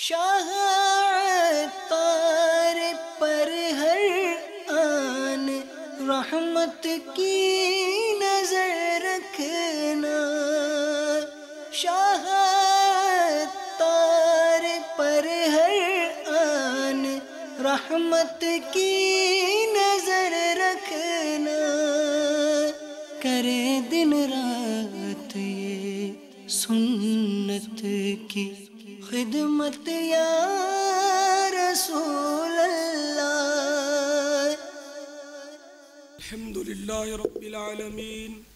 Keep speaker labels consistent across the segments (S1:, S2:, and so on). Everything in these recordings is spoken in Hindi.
S1: शाह तार पर हर आन रहमत की नज़र रखना। शाह तार पर हर आन रहमत की खिदमत या रसूल
S2: अल्हम्दुलिल्लाह रब्बिल आलमीन।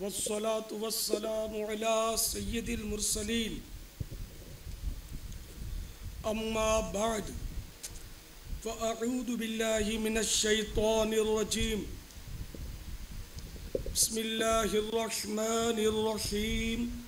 S2: वस्सलातु वस्सलाम अला सय्यदिल मुरसलीन। अम्मा बाद। फ़अऊदु बिल्लाहि मिनश शैतानिर रजीम। बिस्मिल्लाहिर रहमानिर रहीम।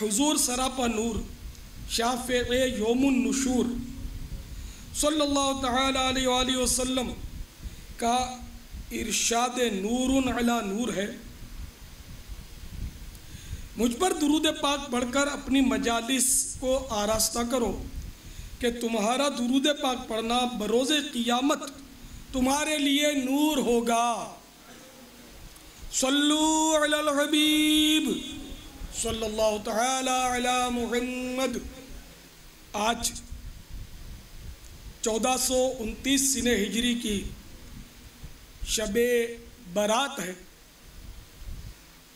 S2: हुजूर सरापा नूर शाफ़ योमनशूर सल्ला वसल्लम का इरशाद नूर अला नूर है। मुझ पर दरूद पाक पढ़कर अपनी मजालिस को आरास्ता करो कि तुम्हारा दरूद पाक पढ़ना बरोज़ क़ियामत तुम्हारे लिए नूर होगा। सल्लु अल हबीब। सल्लल्लाहु तआला मुहम्मद। आज चौदह सौ उनतीस सिन हिजरी की शब बारात है।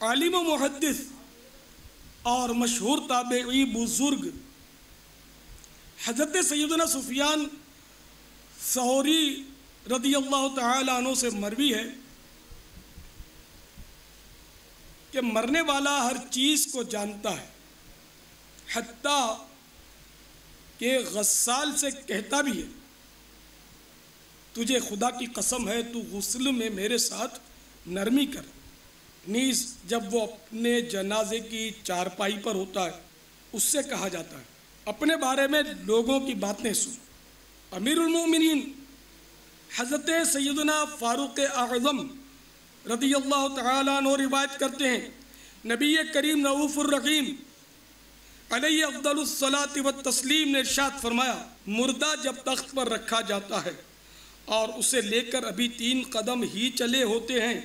S2: आलिम मुहदस और मशहूर ताबी बुज़ुर्ग हज़रत सैदना सुफियान सहरी रदी अल्लाह तु से मरवी है। कि मरने वाला हर चीज़ को जानता है। हती के गसाल से कहता भी है, तुझे खुदा की कसम है, तू गसल में मेरे साथ नरमी कर। नीज जब वो अपने जनाजे की चारपाई पर होता है, उससे कहा जाता है, अपने बारे में लोगों की बातें सुन। अमीरमिन हज़रत सैदना फ़ारूक आज़म रदी अल्लाह तवायत रिवायत करते हैं, नबी करीम रऊफ़ुलरकीम अली अफदलसलात व तस्लीम ने शाद फरमाया, मुर्दा जब तख्त पर रखा जाता है और उसे लेकर अभी तीन कदम ही चले होते हैं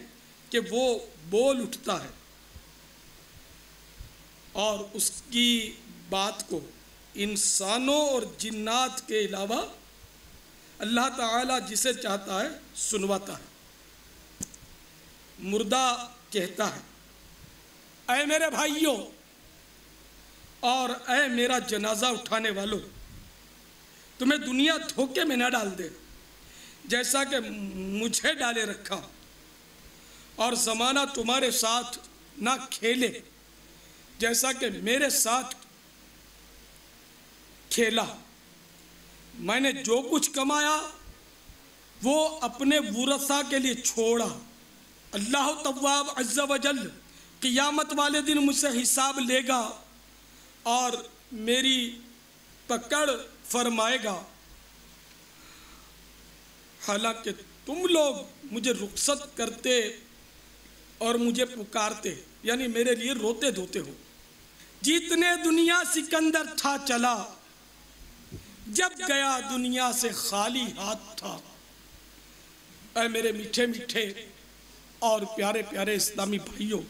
S2: कि वो बोल उठता है और उसकी बात को इंसानों और जिन्नात के अलावा अल्लाह ताला जिसे चाहता है सुनवाता है। मुर्दा कहता है अय मेरे भाइयों और अय मेरा जनाजा उठाने वालों, तुम्हें दुनिया धोखे में ना डाल दे, जैसा कि मुझे डाले रखा और ज़माना तुम्हारे साथ ना खेले, जैसा कि मेरे साथ खेला। मैंने जो कुछ कमाया, वो अपने वुरसा के लिए छोड़ा। अल्लाह तवाब अज्जा वजल क़ियामत वाले दिन मुझसे हिसाब लेगा और मेरी पकड़ फरमाएगा। हालाँकि तुम लोग मुझे रुखसत करते और मुझे पुकारते, यानी मेरे लिए रोते धोते हो। जीतने दुनिया सिकंदर था चला, जब गया दुनिया से खाली हाथ था। ऐ मेरे मीठे मीठे और प्यारे प्यारे इस्लामी भाइयों,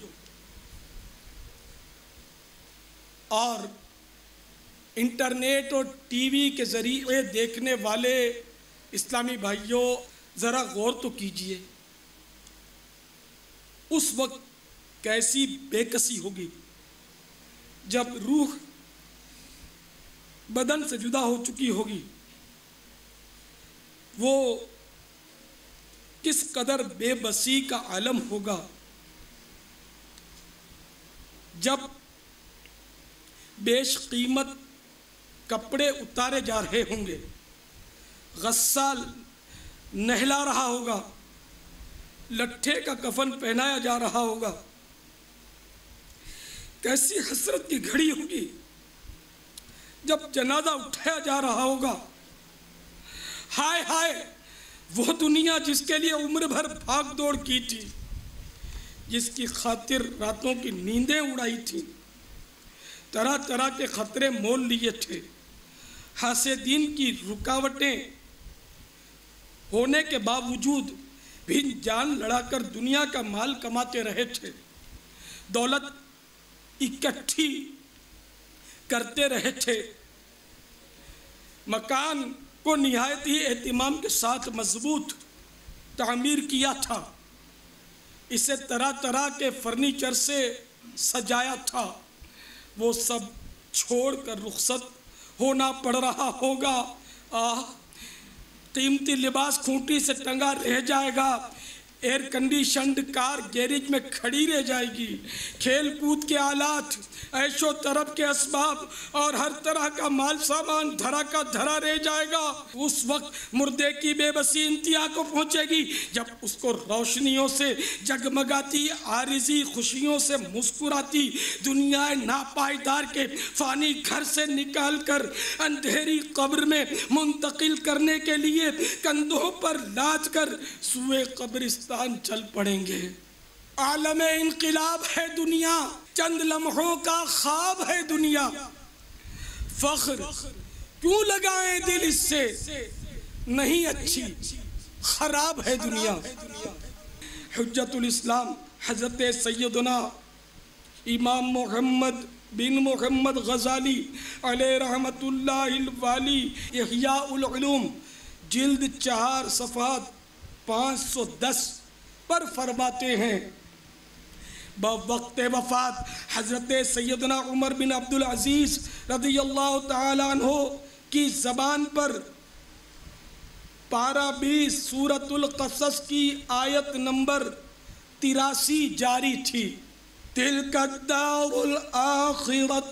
S2: और इंटरनेट और टीवी के ज़रिए देखने वाले इस्लामी भाइयों, ज़रा गौर तो कीजिए, उस वक्त कैसी बेकसी होगी जब रूह बदन से जुदा हो चुकी होगी, वो किस कदर बेबसी का आलम होगा? जब बेश कीमत कपड़े उतारे जा रहे होंगे, गस्साल नहला रहा होगा, लट्ठे का कफन पहनाया जा रहा होगा, कैसी हसरत की घड़ी होगी जब जनाजा उठाया जा रहा होगा? हाय हाय वो दुनिया जिसके लिए उम्र भर भाग दौड़ की थी, जिसकी खातिर रातों की नींदें उड़ाई थी तरह तरह के खतरे मोल लिए थे, हासिदीन की रुकावटें, होने के बावजूद भी जान लड़ाकर दुनिया का माल कमाते रहे थे, दौलत इकट्ठी करते रहे थे, मकान को नहायत ही एहतमाम के साथ मज़बूत तमीर किया था। इसे तरह तरह के फर्नीचर से सजाया था। वो सब छोड़ कर रुखसत होना पड़ रहा होगा। आह, कीमती लिबास खूंटी से टंगा रह जाएगा। एयर कंडीशनड कार गैरेज में खड़ी रह जाएगी। खेल कूद के आलात, ऐशो तरफ़ के असबाब और हर तरह का माल सामान धरा का धरा रह जाएगा। उस वक्त मुर्दे की बेबसी इंतहा को पहुंचेगी, जब उसको रोशनियों से जगमगाती, आरिजी खुशियों से मुस्कुराती दुनिया नापायदार के फानी घर से निकाल कर अंधेरी कब्र में मुंतकिल करने के लिए कंधों पर लाद कर सुए कब्रिस्तान चल पड़ेंगे। आलम इनकलाब है दुनिया, चंद लम्हों का ख्वाब है दुनिया। फख्र, क्यों लगाए दिल इससे? नहीं अच्छी, खराब है दुनिया। हजतुल इस्लाम, हज़रत सैदना इमाम मोहम्मद बिन मोहम्मद गजाली अलैहि रहमतुल्लाह वाली इहयाउल उलूम, जिल्द चार सफ़ात 510 पर फरमाते हैं। वक्त वफ़ात हज़रत सैदना उमर बिन अब्दुल अज़ीज़ रदी अल्लाह तहो की ज़बान पर पारा बीस सूरतुल कसस की आयत नंबर तिरासी जारी थी। तिल कद्दाउल आखिरत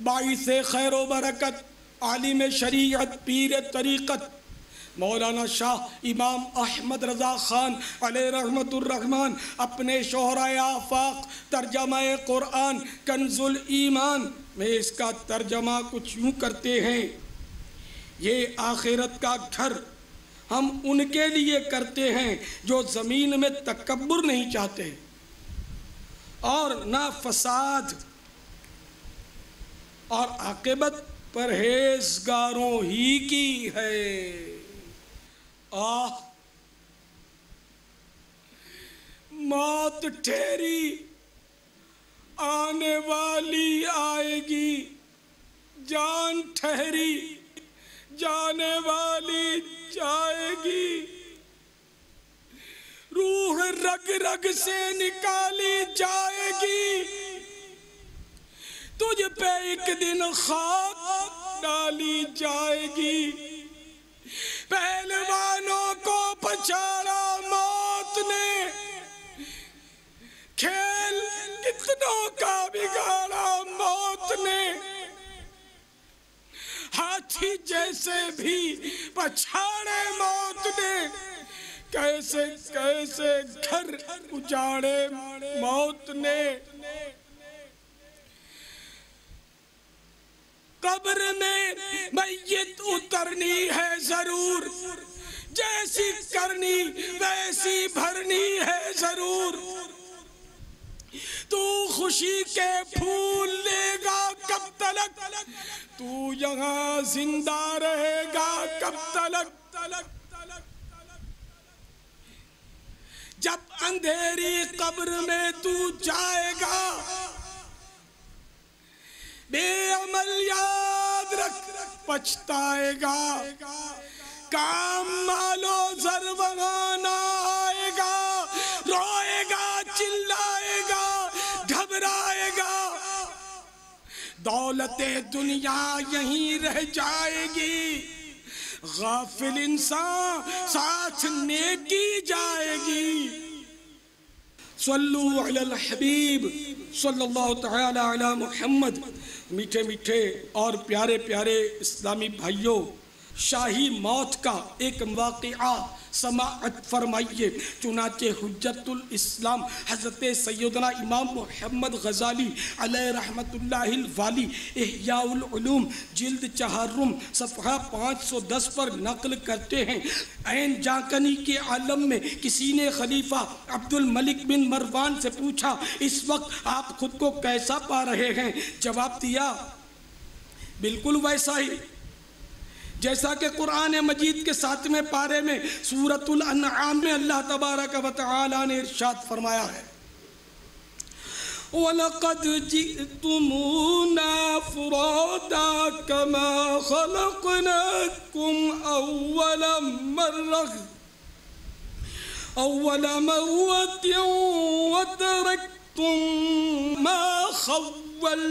S2: बाईस खैर बरकत, आलिम शरीयत, पीर तरीक़त। मौलाना शाह इमाम अहमद रज़ा ख़ान रहमतुर्रहमान अपने शोहरा आफाक तर्जमा क़ुरान कंजुल ईमान में इसका तर्जमा कुछ यूँ करते हैं। ये आखिरत का घर हम उनके लिए करते हैं जो ज़मीन में तकबर नहीं चाहते। और ना फसाद और आकिबत परहेजगारों ही की है। आह, मौत ठहरी आने वाली आएगी, जान ठहरी जाने वाली जाएगी। रूह रग रग से निकाली जाएगी तुझ पे एक दिन खाक डाली जाएगी। पहलवानों को पछाड़ा मौत ने। खेल कितनों का बिगाड़ा मौत ने। हाथी जैसे भी पछाड़े मौत ने। कैसे कैसे घर उजाड़े मौत ने। कब्र में मैयत उतरनी है ज़रूर। जैसी करनी वैसी भरनी है ज़रूर। तू खुशी के फूल लेगा कब तलक। तू यहाँ ज़िंदा रहेगा कब तलक। तलक जब अंधेरी कब्र में तू जाएगा बेअमल याद रख, पछताएगा। काम मालो जर बनाना आएगा, रोएगा, चिल्लाएगा, घबराएगा। दौलत दुनिया यहीं रह जाएगी। गाफिल इंसान साथ नेकी जाएगी। सल्लु अलल हबीब सल्लल्लाहु तआला अला मुहम्मद। मीठे मीठे और प्यारे प्यारे इस्लामी भाइयों शाही मौत का एक वाक़या समाअत फरमाइए। चुनाचे हुज्जतुल इस्लाम हज़रत सैदना इमाम मोहम्मद गज़ाली अलैहि रहमतुल्लाहिल वाली इहयाउल उलूम जिल्द चहारुम सफ़हा 510 पर नकल करते हैं। ऐन जाकनी के आलम में किसी ने खलीफा अब्दुल मलिक बिन मरवान से पूछा, इस वक्त आप खुद को कैसा पा रहे हैं? जवाब दिया, बिल्कुल वैसा ही। जैसा कि कुरान मजीद के सातवें पारे में सूरतुल अनआम में अल्लाह तबारक व तआला ने इरशाद फरमाया है। जितुमूना फुरादा कमा खलक़नाकुम अव्वल मर्रह। अव्वल मर्रतिन व तरक्तुम मा खव्वलनाकुम।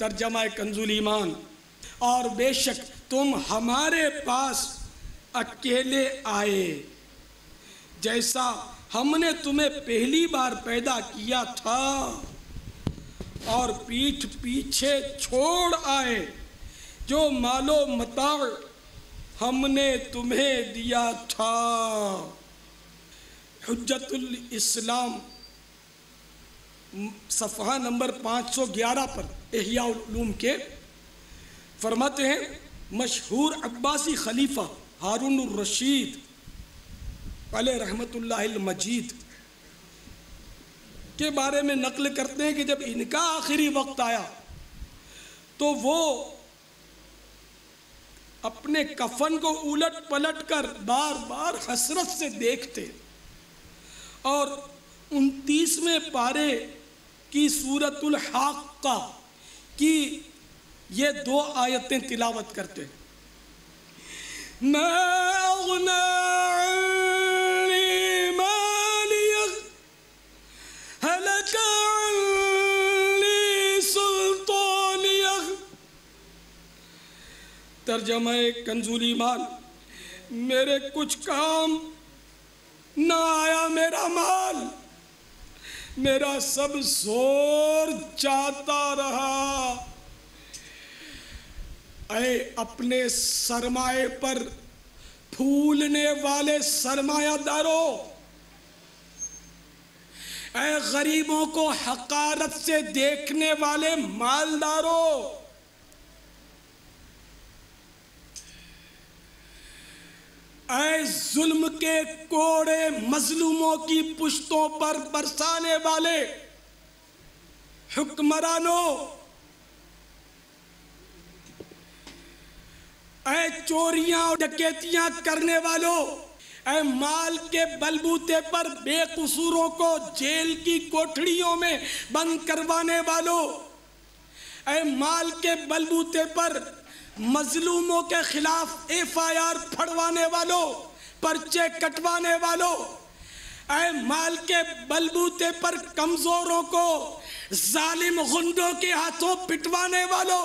S2: तर्जमा कंजुल ईमान और बेशक तुम हमारे पास अकेले आए जैसा हमने तुम्हें पहली बार पैदा किया था और पीठ पीछे छोड़ आए जो मालो मता हमने तुम्हें दिया था। हुज्जतुल इस्लाम, सफ़हा नंबर 511 पर एहियाउलूम के फरमाते हैं, मशहूर अब्बासी खलीफा हारून रशीद अले रहमतुल्लाह मजीद, के बारे में नकल करते हैं कि जब इनका आखिरी वक्त आया तो वो अपने कफन को उलट पलट कर बार बार हसरत से देखते और उनतीसवें पारे की सूरतुल हाक का की ये दो आयतें तिलावत करते तर्जमा कंजूल ईमान मेरे कुछ काम ना आया मेरा माल। मेरा सब ज़ोर जाता रहा। अरे अपने सरमाए पर फूलने वाले सरमायादारों गरीबों को हकारत से देखने वाले मालदारों ऐ जुल्म के कोड़े मजलूमों की पुश्तों पर बरसाने वाले हुक्मरानों। ऐ चोरियाँ और डकैतियाँ करने वालों। ऐ माल के बलबूते पर बेकसूरों को जेल की कोठड़ियों में बंद करवाने वालों। ऐ माल के बलबूते पर मजलूमों के खिलाफ एफ़ आई आर फड़वाने वालों, पर्चे कटवाने वालों, ऐ माल के बलबूते पर कमजोरों को जालिम गुंडों के हाथों पिटवाने वालों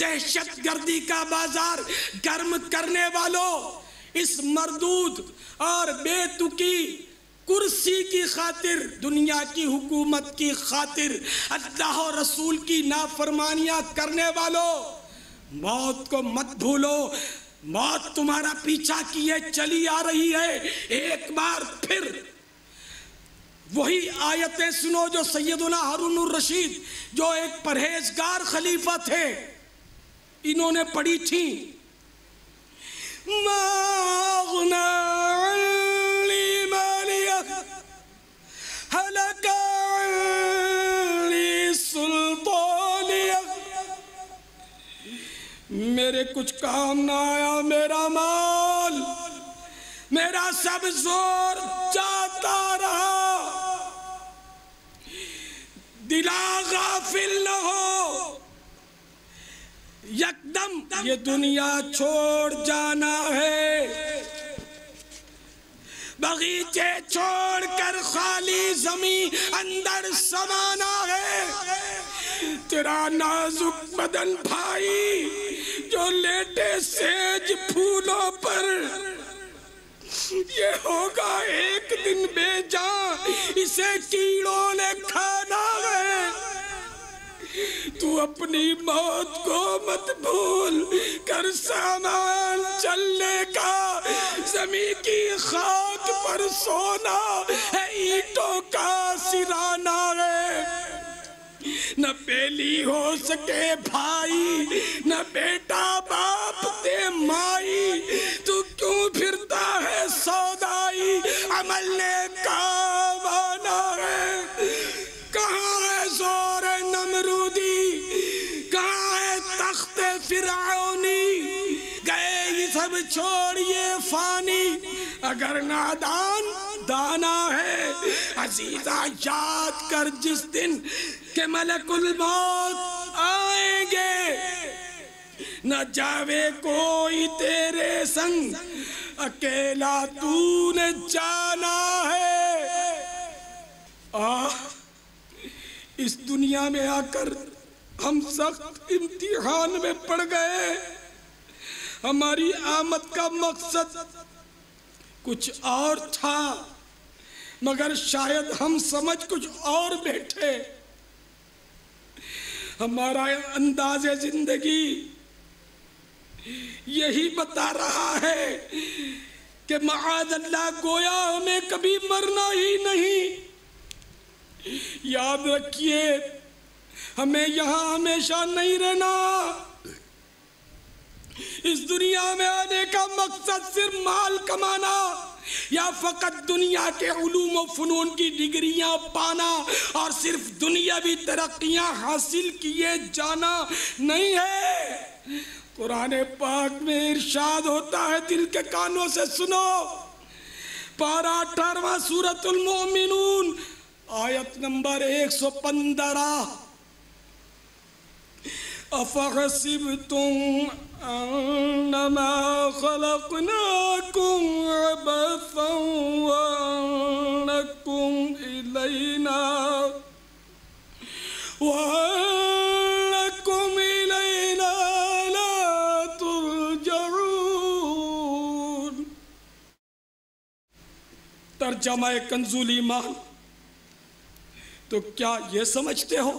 S2: दहशत गर्दी का बाज़ार गर्म करने वालों, इस मरदूद और बेतुकी कुर्सी की खातिर, दुनिया की हुकूमत की खातिर, अल्लाह रसूल की नाफरमानियाँ करने वालों। मौत को मत भूलो। मौत तुम्हारा पीछा किए चली आ रही है। एक बार फिर वही आयतें सुनो जो सैयदुल्ला हारून रशीद, जो एक परहेजगार खलीफा थे। इन्होंने पढ़ी थी मागना कुछ काम ना आया, मेरा माल, मेरा सब ज़ोर जाता रहा। दिला गाफिल न हो। यकदम ये दुनिया छोड़ जाना है। बगीचे छोड़कर खाली जमी अंदर समाना है। तेरा नाजुक बदन भाई जो लेटे सेज फूलों पर। ये होगा एक दिन बेजा, इसे कीड़ों ने खाना है। तू अपनी मौत को मत भूल, कर सामान चलने का। जमी की खाक पर सोना है, ईटों का सिराना है। न बेली हो सके भाई, न बेटा बाप दे माई। तू क्यों फिरता है सौदाई? अमल ने काम आना है। कहाँ है ज़ोर नमरूदी? कहाँ है तख्त गए सब छोड़िए फानी। अगर नादान दाना है, अजीजा याद कर जिस दिन के मलकुल मौत आएँगे। न जावे कोई तेरे संग, अकेला तूने जाना है। आ इस दुनिया में आकर हम सख्त इम्तिहान में पड़ गए। हमारी आमद का मकसद कुछ और था, मगर शायद हम समझ कुछ और बैठे। हमारा अंदाज ज़िंदगी। यही बता रहा है कि महाद अल्लाह गोया हमें कभी मरना ही नहीं। याद रखिए, हमें यहाँ हमेशा नहीं रहना। इस दुनिया में आने का मकसद सिर्फ़ माल कमाना। या फकत दुनिया के व फनून की डिग्रियाँ पाना और सिर्फ़ दुनियावी तरक्कियाँ हासिल किए जाना नहीं है। कुरान पाक में इरशाद होता है, दिल के कानों से सुनो। पारा अठारवा सूरतुल मोमिनून, आयत नंबर एक सौ पंद्रह। अफहसिबतुम अन्नमा अबथन व अन्नकुम इलैना व अन्नकुम इलैना ला तुरजऊन तर्जमा कंजुल ईमान तो क्या ये समझते हो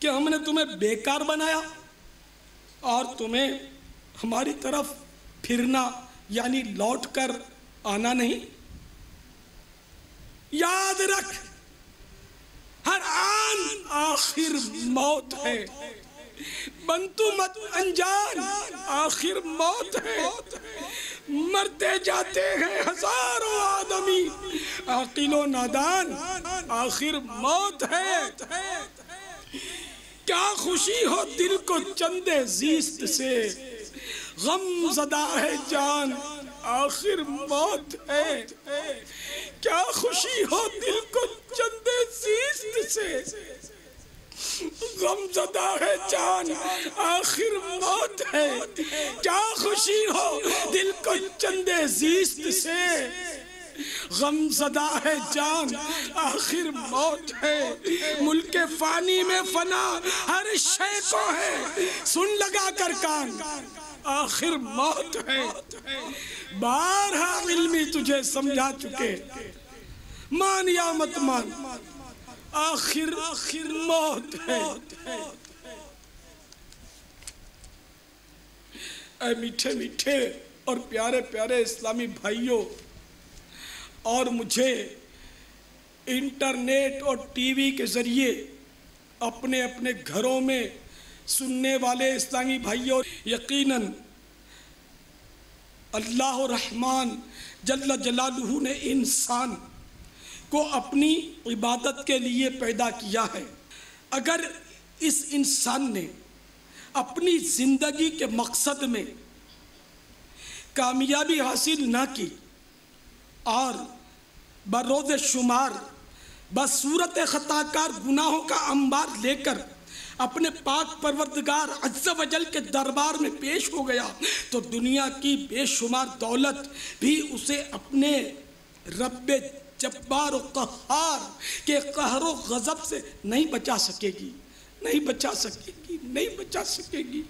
S2: कि हमने तुम्हें बेकार बनाया और तुम्हें हमारी तरफ़ फिरना, यानी लौट कर आना नहीं। याद रख, हर आन आखिर मौत है। बंतु मत अनजान, आखिर मौत है। मरते जाते हैं हज़ारों आदमी। आकिलो नादान, आखिर मौत है। क्या खुशी हो दिल को चंदे जीस्त से? गम जदा है जान, आखिर मौत है। क्या खुशी हो दिल को चंदे जीस्त से? गम जदा है जान, आखिर मौत है। क्या खुशी हो दिल को चंदे जीस्त से? गम जदा है जान, आखिर मौत है। मुल्क फानी में फना, हर शे को है। सुन लगा कर कान, आखिर मौत है। बारहा इल्मी तुझे समझा चुके। मान या मत मान, आखिर आखिर मौत है। मीठे मीठे और प्यारे प्यारे इस्लामी भाइयों और मुझे इंटरनेट और टीवी के ज़रिए अपने अपने घरों में सुनने वाले इस्लामी भाइयों, यकीनन अल्लाह रहमान जल्ल जलालुहु ने इंसान को अपनी इबादत के लिए पैदा किया है। अगर इस इंसान ने अपनी ज़िंदगी के मकसद में कामयाबी हासिल ना की, और बरोज शुमार, बसूरत ख़ताकार गुनाहों का अंबार लेकर अपने पाक परवरदगार अज्जा वजल के दरबार में पेश हो गया तो दुनिया की बेशुमार दौलत भी उसे अपने रब जब्बार कहार के कहरो गज़ब से नहीं बचा सकेगी, नहीं बचा सकेगी, नहीं बचा सकेगी।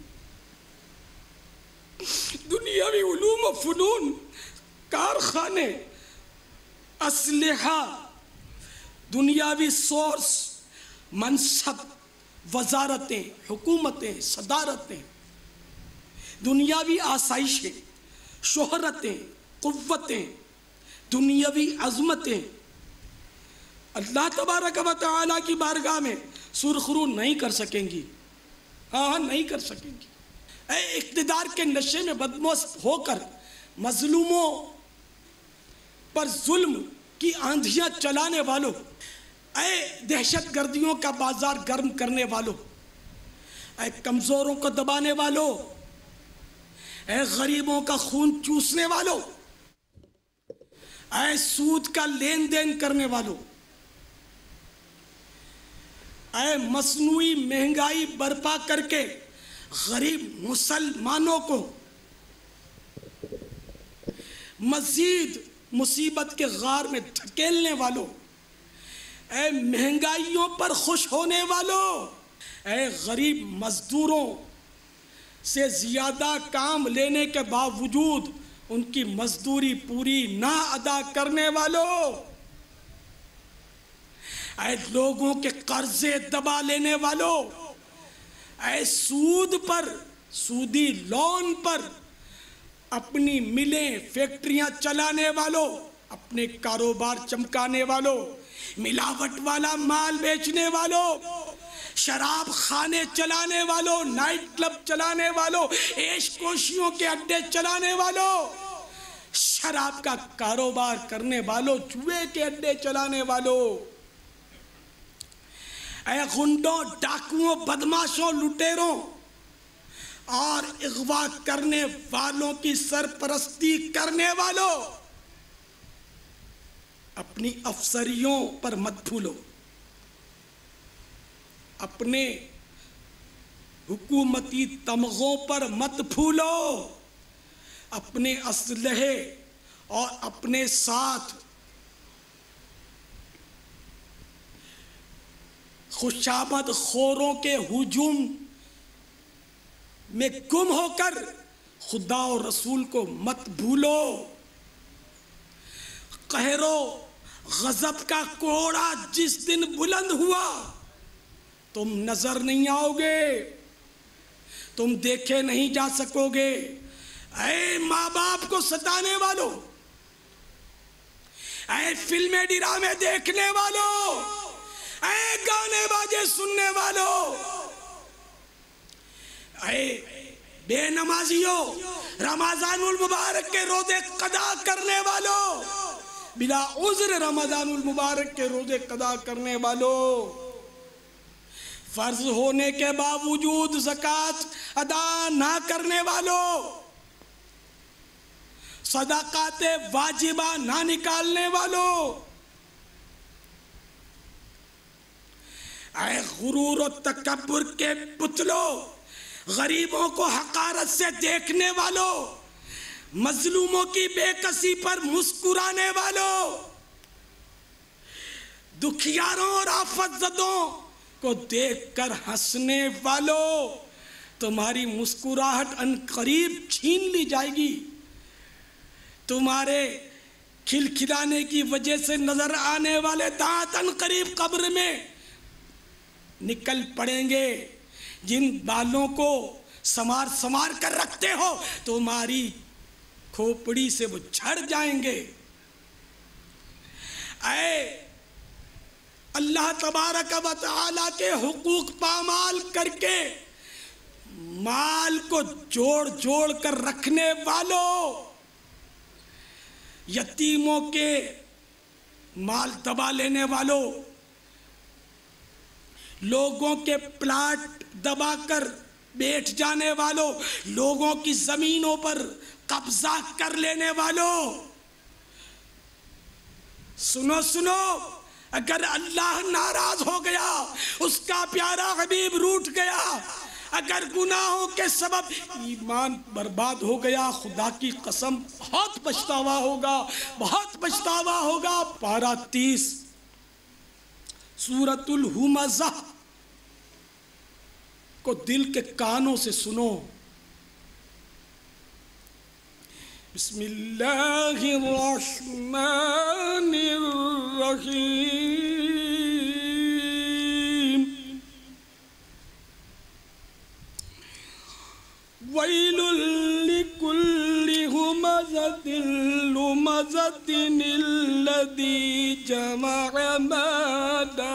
S2: दुनियावी उलूम फ़नून, कारखाने असलहा, दुनियावी सोर्स मनसब, वजारतें, हुकूमतें, सदारतें, दुनियावी आसाइशें, शोहरतें, क़ुव्वतें, दुनियावी अजमतें। अल्लाह तबारक व तआला की बारगाह में सुरखरू नहीं कर सकेंगी। हाँ हाँ नहीं कर सकेंगी। इकतदार के नशे में बदमोश होकर मजलूमों पर जुल्म की आंधियाँ चलाने वालों, ऐ दहशत गर्दियों का बाज़ार गर्म करने वालों, ऐ कमज़ोरों को दबाने वालों, ऐ गरीबों का खून चूसने वालों, ऐ सूद का लेन देन करने वालों, ऐ मसनूई महँगाई बर्पा करके गरीब मुसलमानों को मजीद मुसीबत के गार में धकेलने वालों, ऐ महंगाइयों पर खुश होने वालों, ऐ गरीब मजदूरों से ज़्यादा काम लेने के बावजूद उनकी मजदूरी पूरी ना अदा करने वालों लोगों के कर्जे दबा लेने वालों, ऐ सूद पर, सूदी लोन पर अपनी मिलें फैक्ट्रियाँ चलाने वालों, अपने कारोबार चमकाने वालों, मिलावट वाला माल बेचने वालों, शराब खाने चलाने वालों, नाइट क्लब चलाने वालों एश कोशियों के अड्डे चलाने वालों, शराब का कारोबार करने वालों जुए के अड्डे चलाने वालों। गुंडों, डाकुओं, बदमाशों, लुटेरों और अगवा करने वालों की सरपरस्ती करने वालों। अपनी अफसरियों पर मत भूलो। अपने हुकूमती तमगों पर मत भूलो। अपने असलहे और अपने साथ खुशामद खोरों के हुजूम में गुम होकर खुदा और रसूल को मत भूलो। कहरो, गजब का कोड़ा जिस दिन बुलंद हुआ, तुम नज़र नहीं आओगे, तुम देखे नहीं जा सकोगे। ऐ माँ बाप को सताने वालों, ऐ फ़िल्में ड्रामे देखने वालों, ऐ गाने बाजे सुनने वालों ऐ बेनमाजियों, रमजानुल मुबारक के रोज़े कदा करने वालों बिला उज्र रमजानुल मुबारक के रोज़े कदा करने वालों, फ़र्ज़ होने के बावजूद जक़ात अदा ना करने वालों, सदाकात वाजिबा ना निकालने वालों, ऐ गुरूर और तकबर के पुतलों गरीबों को हकारत से देखने वालों, मजलूमों की बेकसी पर मुस्कुराने वालों, दुखियारों और आफतजदों को देखकर हंसने वालों, तुम्हारी मुस्कुराहट अन करीब छीन ली जाएगी। तुम्हारे खिलखिलाने की वजह से नज़र आने वाले दांत अन करीब कब्र में निकल पड़ेंगे। जिन बालों को समार समार कर रखते हो तुम्हारी खोपड़ी से वो झड़ जाएँगे। ऐ, अल्लाह तबारक व ताला के हुकूक पामाल करके माल को जोड़ जोड़ कर रखने वालों, यतीमों के माल दबा लेने वालों, लोगों के प्लाट दबाकर बैठ जाने वालों, लोगों की जमीनों पर कब्जा कर लेने वालों। सुनो सुनो, अगर अल्लाह नाराज़ हो गया, उसका प्यारा हबीब रूठ गया, अगर गुनाहों के सबब ईमान बर्बाद हो गया, खुदा की कसम बहुत पछतावा होगा, बहुत पछतावा होगा। पारा तीस, सूरतुल हुमजा को दिल के कानों से सुनो। बिस्मिल्लाहिर्रहमानिर्रहीम। वैलुल लिकुल्लि हुमज़तिन लुमज़तिन अल्लज़ी मादा।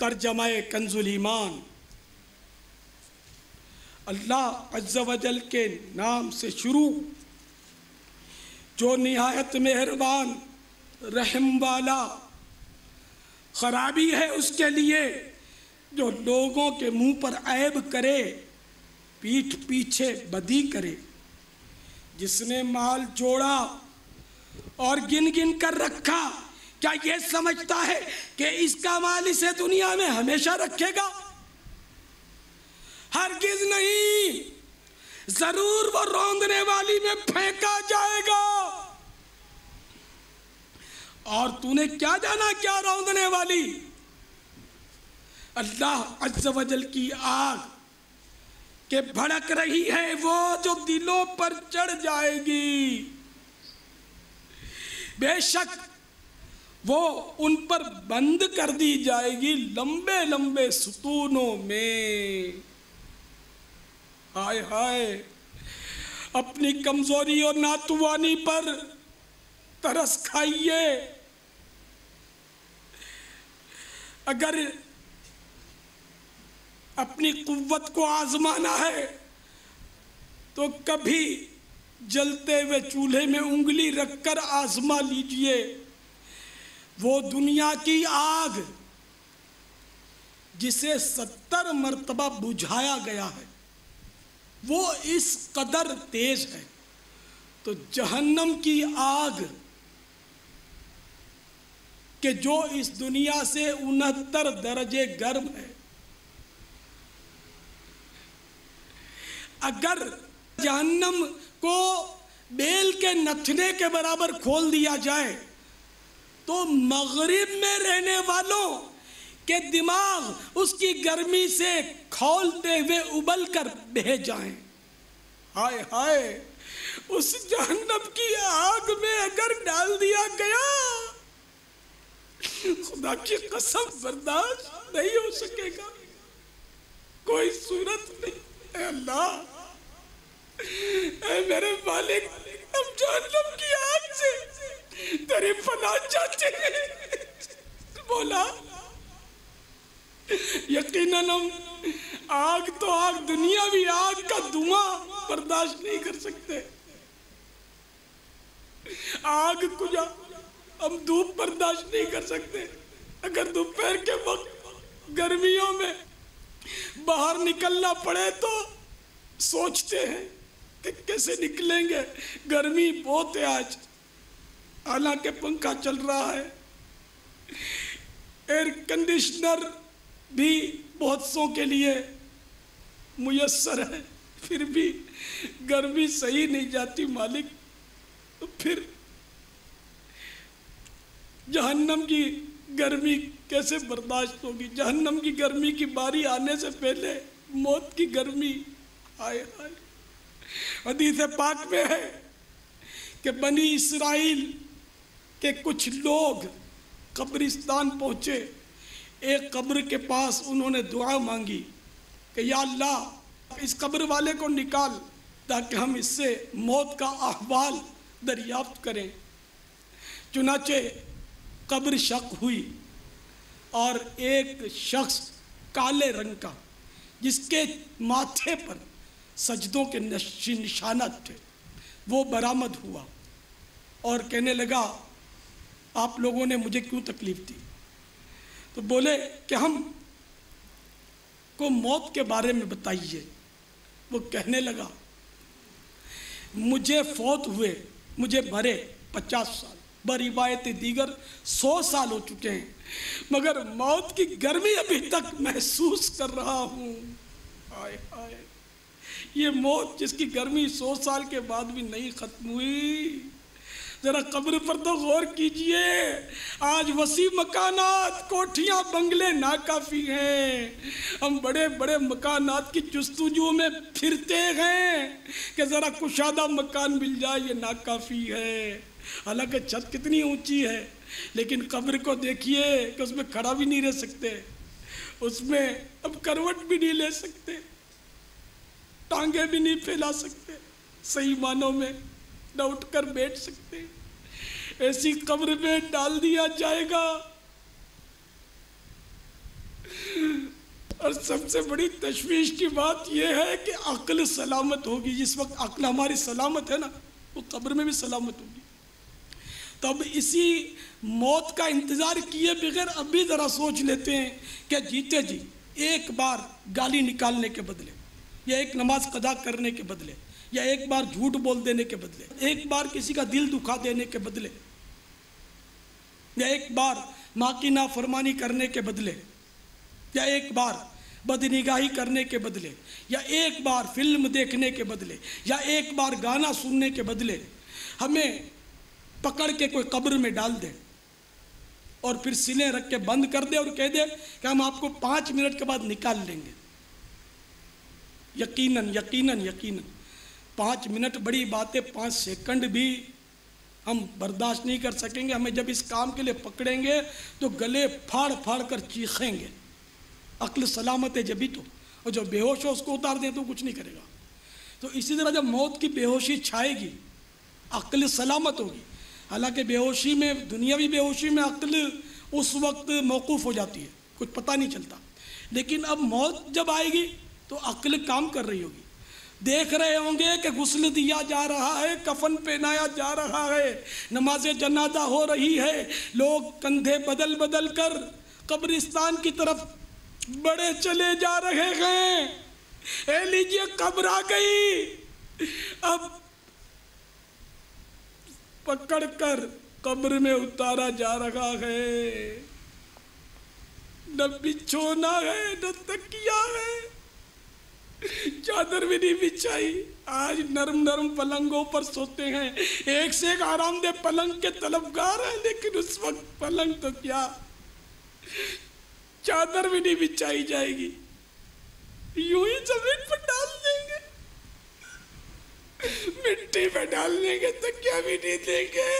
S2: तर्जमा कंजुल ईमान। अल्लाह अज्जा वजल के नाम से शुरू, जो नहायत मेहरबान, रहम वाला, खराबी है उसके लिए, जो लोगों के मुँह पर ऐब करे, पीठ पीछे बदी करे, जिसने माल जोड़ा और गिन गिन कर रखा क्या ये समझता है कि इसका माल इसे दुनिया में हमेशा रखेगा? हर हरगिज नहीं, ज़रूर वो रौंदने वाली में फेंका जाएगा। और तूने क्या जाना क्या रौंदने वाली? अल्लाह अज्जा वजल की आग के भड़क रही है वो जो दिलों पर चढ़ जाएगी। बेशक वो उन पर बंद कर दी जाएगी लंबे लंबे सुतूनों में। हाय हाय, अपनी कमज़ोरी और नातुवानी पर तरस खाइए। अगर अपनी कुव्वत को आजमाना है तो कभी जलते हुए चूल्हे में उंगली रखकर आजमा लीजिए। वो दुनिया की आग जिसे सत्तर मर्तबा बुझाया गया है, वो इस कदर तेज है तो जहन्नम की आग कि जो इस दुनिया से उनहत्तर दर्जे गर्म है। अगर जहन्नम को बेल के नथने के बराबर खोल दिया जाए तो मगरिब में रहने वालों के दिमाग उसकी गर्मी से खोलते हुए उबल कर बह जाएँ। हाय हाय, उस जहन्नम की आग में अगर डाल दिया गया, खुदा की कसम बर्दाश्त नहीं हो सकेगा। कोई सूरत नहीं अल्लाह मेरे मालिक, हम जहन्नम की आग से तेरी फना चाहते बोला, यकीनन हम आग तो आग, दुनिया भी आग का धुआँ बर्दाश्त नहीं कर सकते। आग कुजा हम धूप बर्दाश्त नहीं कर सकते। अगर दोपहर के वक्त गर्मियों में बाहर निकलना पड़े तो सोचते हैं कि कैसे निकलेंगे। गर्मी बहुत है आज। हालाँकि पंखा चल रहा है। एयर कंडीशनर भी बहुत सौ के लिए मुयसर है। फिर भी गर्मी सही नहीं जाती मालिक। तो फिर जहन्नम की गर्मी कैसे बर्दाश्त होगी? जहन्नम की गर्मी की बारी आने से पहले मौत की गर्मी आए आए हदीस पाक में है कि बनी इसराइल के कुछ लोग कब्रिस्तान पहुँचे। एक कब्र के पास उन्होंने दुआ मांगी कि या अल्लाह इस कब्र वाले को निकाल ताकि हम इससे मौत का अहवाल दरियाफ्त करें। चुनाचे कब्र शक हुई और एक शख्स काले रंग का, जिसके माथे पर सजदों के निशानत थे, वो बरामद हुआ और कहने लगा आप लोगों ने मुझे क्यों तकलीफ़ दी? तो बोले कि हम को मौत के बारे में बताइए। वो कहने लगा, मुझे फौत हुए, मुझे भरे पचास साल, बरिवायत दीगर सौ साल हो चुके हैं, मगर मौत की गर्मी अभी तक महसूस कर रहा हूँ। आए आए। ये मौत जिसकी गर्मी सौ साल के बाद भी नहीं ख़त्म हुई ज़रा कब्र पर तो गौर कीजिए। आज वसी मकानात, कोठियाँ, बंगले नाकाफ़ी हैं। हम बड़े बड़े मकानात की जस्तजू में फिरते हैं कि ज़रा कुशादा मकान मिल जाए, ये नाकाफ़ी है। हालाँकि छत कितनी ऊँची है, लेकिन कब्र को देखिए कि उसमें खड़ा भी नहीं रह सकते। उसमें अब करवट भी नहीं ले सकते, टांगे भी नहीं फैला सकते। सही मानों में न उठकर बैठ सकते। ऐसी कब्र में डाल दिया जाएगा। और सबसे बड़ी तशवीश की बात यह है कि अक्ल सलामत होगी। जिस वक्त अक्ल हमारी सलामत है ना, वो कब्र में भी सलामत होगी। तब इसी मौत का इंतज़ार किए बगैर अभी ज़रा सोच लेते हैं कि जीते जी, एक बार गाली निकालने के बदले या एक नमाज़ कदा करने के बदले। या एक बार झूठ बोल देने के बदले, एक बार किसी का दिल दुखा देने के बदले, या एक बार माँ की नाफरमानी करने के बदले, या एक बार बदनिगाही करने के बदले, या एक बार फ़िल्म देखने के बदले, या एक बार गाना सुनने के बदले, हमें पकड़ के कोई कब्र में डाल दे और फिर सिले रख के बंद कर दे और कह दे कि हम आपको पाँच मिनट के बाद निकाल लेंगे। यकीनन यकीनन यकीनन। पाँच मिनट बड़ी बातें है पाँच सेकंड भी हम बर्दाश्त नहीं कर सकेंगे। हमें जब इस काम के लिए पकड़ेंगे तो गले फाड़ फाड़ कर चीखेंगे। अक्ल सलामत है जभी तो। और जो बेहोश हो उसको उतार दें तो कुछ नहीं करेगा। तो इसी तरह जब मौत की बेहोशी छाएगी, अक्ल सलामत होगी। हालाँकि बेहोशी में, दुनियावी बेहोशी में अक्ल उस वक्त मौकूफ़ हो जाती है। कुछ पता नहीं चलता। लेकिन अब मौत जब आएगी तो अक्ल काम कर रही होगी। देख रहे होंगे कि गुस्ल दिया जा रहा है, कफन पहनाया जा रहा है। नमाज़ जनाजा हो रही है। लोग कंधे बदल बदल कर कब्रिस्तान की तरफ़ बड़े चले जा रहे हैं। लीजिए, कब्र आ गई। अब पकड़ कर कब्र में उतारा जा रहा है। न बिछोना है, न तकिया है। चादर भी नहीं बिछाई। आज नरम नरम पलंगों पर सोते हैं। एक से एक आरामदेह पलंग के तलबगार हैं, लेकिन उस वक्त पलंग तो क्या? चादर भी नहीं बिछाई जाएगी। यूँ ही ज़मीन पर डाल देंगे। मिट्टी में डाल देंगे तो क्या भी नहीं देंगे।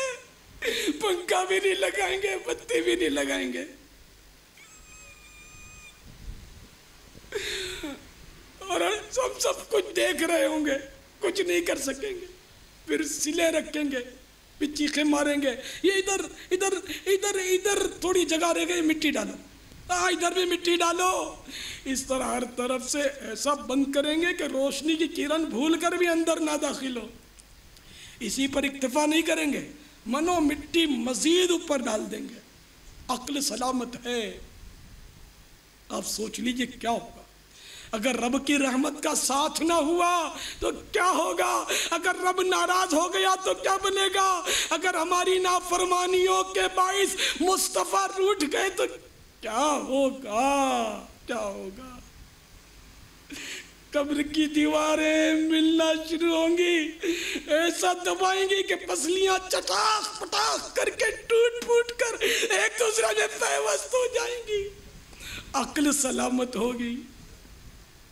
S2: पंखा भी नहीं लगाएँगे, बत्ती भी नहीं लगाएँगे। और सब सब कुछ देख रहे होंगे, कुछ नहीं कर सकेंगे। फिर सिले रखेंगे फिर चीखे मारेंगे। ये इधर इधर इधर इधर थोड़ी जगह रह गई, मिट्टी डालो। हाँ इधर भी मिट्टी डालो। इस तरह हर तरफ़ से ऐसा बंद करेंगे कि रोशनी की किरण भूल कर भी अंदर ना दाखिल हो। इसी पर इक्तफा नहीं करेंगे। मनो मिट्टी मजीद ऊपर डाल देंगे। अक्ल सलामत है। आप सोच लीजिए क्या होगा। अगर रब की रहमत का साथ ना हुआ तो क्या होगा? अगर रब नाराज़ हो गया तो क्या बनेगा? अगर हमारी नाफरमानियों के बाइस मुस्तफ़ा रूठ गए तो क्या होगा? क्या होगा? कब्र की दीवारें मिलना शुरू होंगी। ऐसा दबाएँगी कि पसलियाँ चटाक पटाख करके टूट फूट कर एक दूसरे में पैवस्त हो जाएँगी। अक्ल सलामत होगी।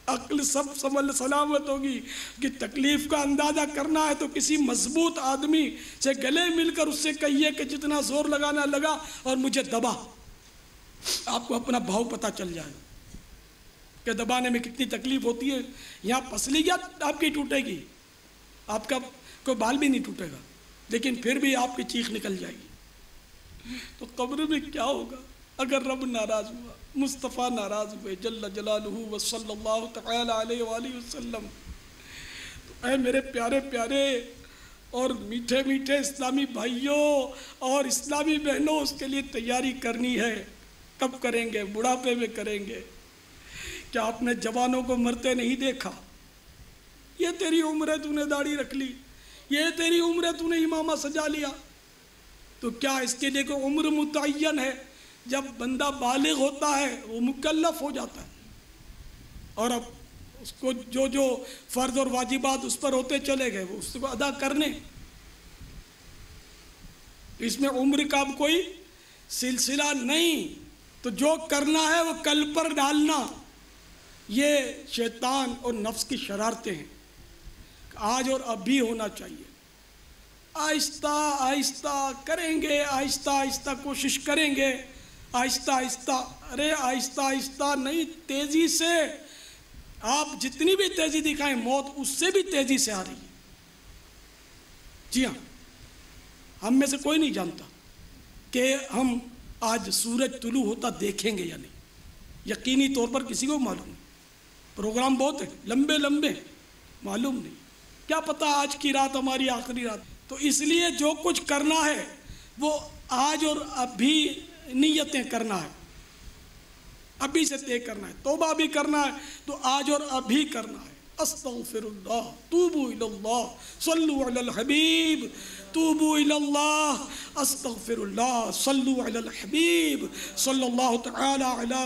S2: अक्ल सब समल सलामत होगी कि तकलीफ़ का अंदाज़ा करना है तो किसी मज़बूत आदमी से गले मिलकर उससे कहिए कि जितना ज़ोर लगाना लगा और मुझे दबा। आपको अपना भाव पता चल जाए कि दबाने में कितनी तकलीफ़ होती है। यहाँ पसली क्या आपकी टूटेगी? आपका कोई बाल भी नहीं टूटेगा, लेकिन फिर भी आपकी चीख निकल जाएगी। तो कब्र में क्या होगा? अगर रब नाराज़ हुआ मुस्तफ़ा नाराज़ हुए, जल्ल जलालहू व सल्लल्लाहु तआला अलैहि वसल्लम। तो ऐ मेरे प्यारे प्यारे और मीठे मीठे इस्लामी भाइयों और इस्लामी बहनों, उसके लिए तैयारी करनी है। कब करेंगे? बुढ़ापे में करेंगे। क्या आपने जवानों को मरते नहीं देखा? ये तेरी उम्र है, तूने दाढ़ी रख ली। ये तेरी उम्र है, तूने इमामा सजा लिया। तो क्या इसके लिए कोई उम्र मुतन है? जब बंदा बालिग होता है, वो मुकल्लफ हो जाता है। और अब उसको जो जो फ़र्ज़ और वाजिबात उस पर होते चले गए, वो उसको अदा करने। इसमें उम्र का अब कोई सिलसिला नहीं। तो जो करना है, वो कल पर डालना। ये शैतान और नफ्स की शरारतें हैं। आज और अभी होना चाहिए। आहिस्ता आहिस्ता करेंगे, आहिस्ता आहिस्ता कोशिश करेंगे। आहिस्ता आहिस्ता, अरे आहिस्ता आहिस्ता नहीं, तेज़ी से। आप जितनी भी तेज़ी दिखाएँ, मौत उससे भी तेज़ी से आ रही है। जी हाँ हम में से कोई नहीं जानता कि हम आज सूरज तुलू होता देखेंगे या नहीं। यकीनी तौर पर किसी को मालूम नहीं। प्रोग्राम बहुत है, लंबे लंबे मालूम नहीं। क्या पता आज की रात हमारी आखिरी रात। तो इसलिए जो कुछ करना है, वो आज और अभी नीयतें करना है। अभी से तय करना है। तोबा भी करना है तो आज और अभी करना है। अस्तगफिरुल्लाह, तूबू इलल्लाह, सल्लु हबीब, तूबू इलल्लाह, अस्तगफिरुल्लाह हबीब, सल्लल्लाहु अला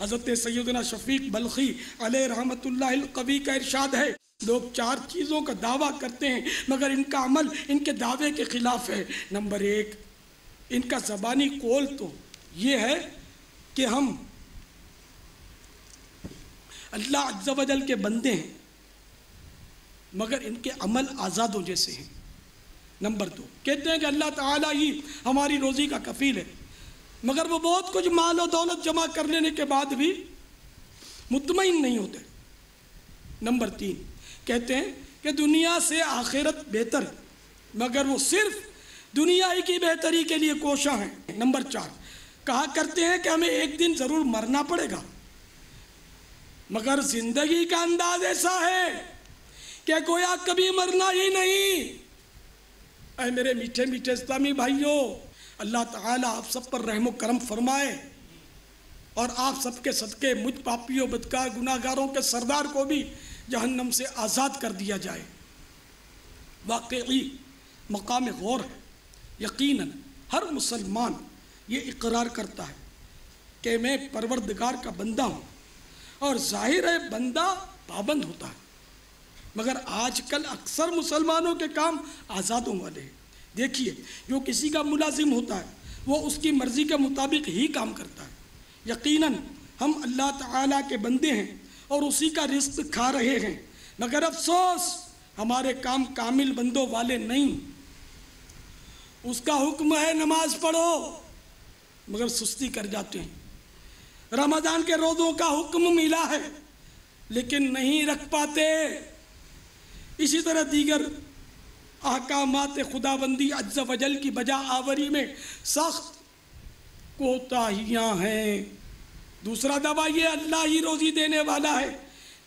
S2: हज़रत सैदना शफीक बल्खी अलैहि रहमतुल्लाह कवी का इरशाद है। लोग चार चीज़ों का दावा करते हैं, मगर इनका अमल इनके दावे के ख़िलाफ़ है। नंबर एक इनका ज़बानी कोल तो ये है कि हम अल्लाह अज्जल के बंदे हैं, मगर इनके अमल आज़ादों जैसे हैं। नंबर दो, कहते हैं कि अल्लाह ताला ही हमारी रोज़ी का कफ़ील है, मगर वो बहुत कुछ माल और दौलत जमा कर लेने के बाद भी मुतमिन नहीं होते। नंबर तीन, कहते हैं कि दुनिया से आखिरत बेहतर है मगर वो सिर्फ़ दुनिया की बेहतरी के लिए कोशा हैं। नंबर चार, कहा करते हैं कि हमें एक दिन ज़रूर मरना पड़ेगा। मगर ज़िंदगी का अंदाज ऐसा है कि गोया कभी मरना ही नहीं। अरे मेरे मीठे मीठे इस्लामी भाइयों, अल्लाह ताला आप सब पर रहम करम फरमाए और आप सबके सदक़े मुझ पापियों, बदकार गुनागारों के सरदार को भी जहन्नम से आज़ाद कर दिया जाए। वाकई मकाम गौर है। यकीनन, हर मुसलमान ये इकरार करता है कि मैं परवरदगार का बंदा हूँ और ज़ाहिर है बंदा पाबंद होता है। मगर आजकल अक्सर मुसलमानों के काम आज़ादों वाले हैं। देखिए, जो किसी का मुलाजिम होता है, वो उसकी मर्ज़ी के मुताबिक ही काम करता है। यकीनन, हम अल्लाह ताला के बंदे हैं और उसी का रिस्क खा रहे हैं। मगर अफसोस, हमारे काम कामिल बंदों वाले नहीं। उसका हुक्म है नमाज़ पढ़ो। मगर सुस्ती कर जाते हैं। रमज़ान के रोज़ों का हुक्म मिला है, लेकिन नहीं रख पाते। इसी तरह दीगर अहकामात खुदाबंदी अज्ज वजल की बजा आवरी में सख्त कोताहियाँ हैं। दूसरा दवा ये, अल्लाह ही रोज़ी देने वाला है।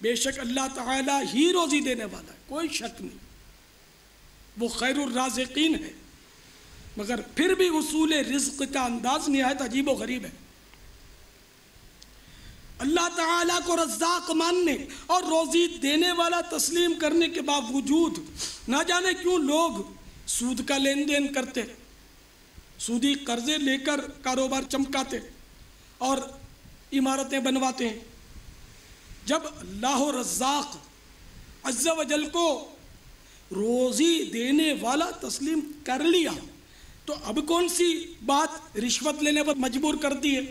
S2: बेशक अल्लाह ताला ही रोज़ी देने वाला है, कोई शक नहीं। वो खैर है। मगर फिर भी उसूल रिज्क का अंदाज नहायत अजीब व गरीब है। अल्लाह ताला को रज्जाक मानने और रोज़ी देने वाला तस्लीम करने के बावजूद ना जाने क्यों लोग सूद का लेन देन करते सूदी कर्जे लेकर कारोबार चमकाते और इमारतें बनवाते हैं। जब अल्लाह रज्जाक अज्जा वजल को रोज़ी देने वाला तस्लीम कर लिया तो अब कौन सी बात रिश्वत लेने पर मजबूर करती है?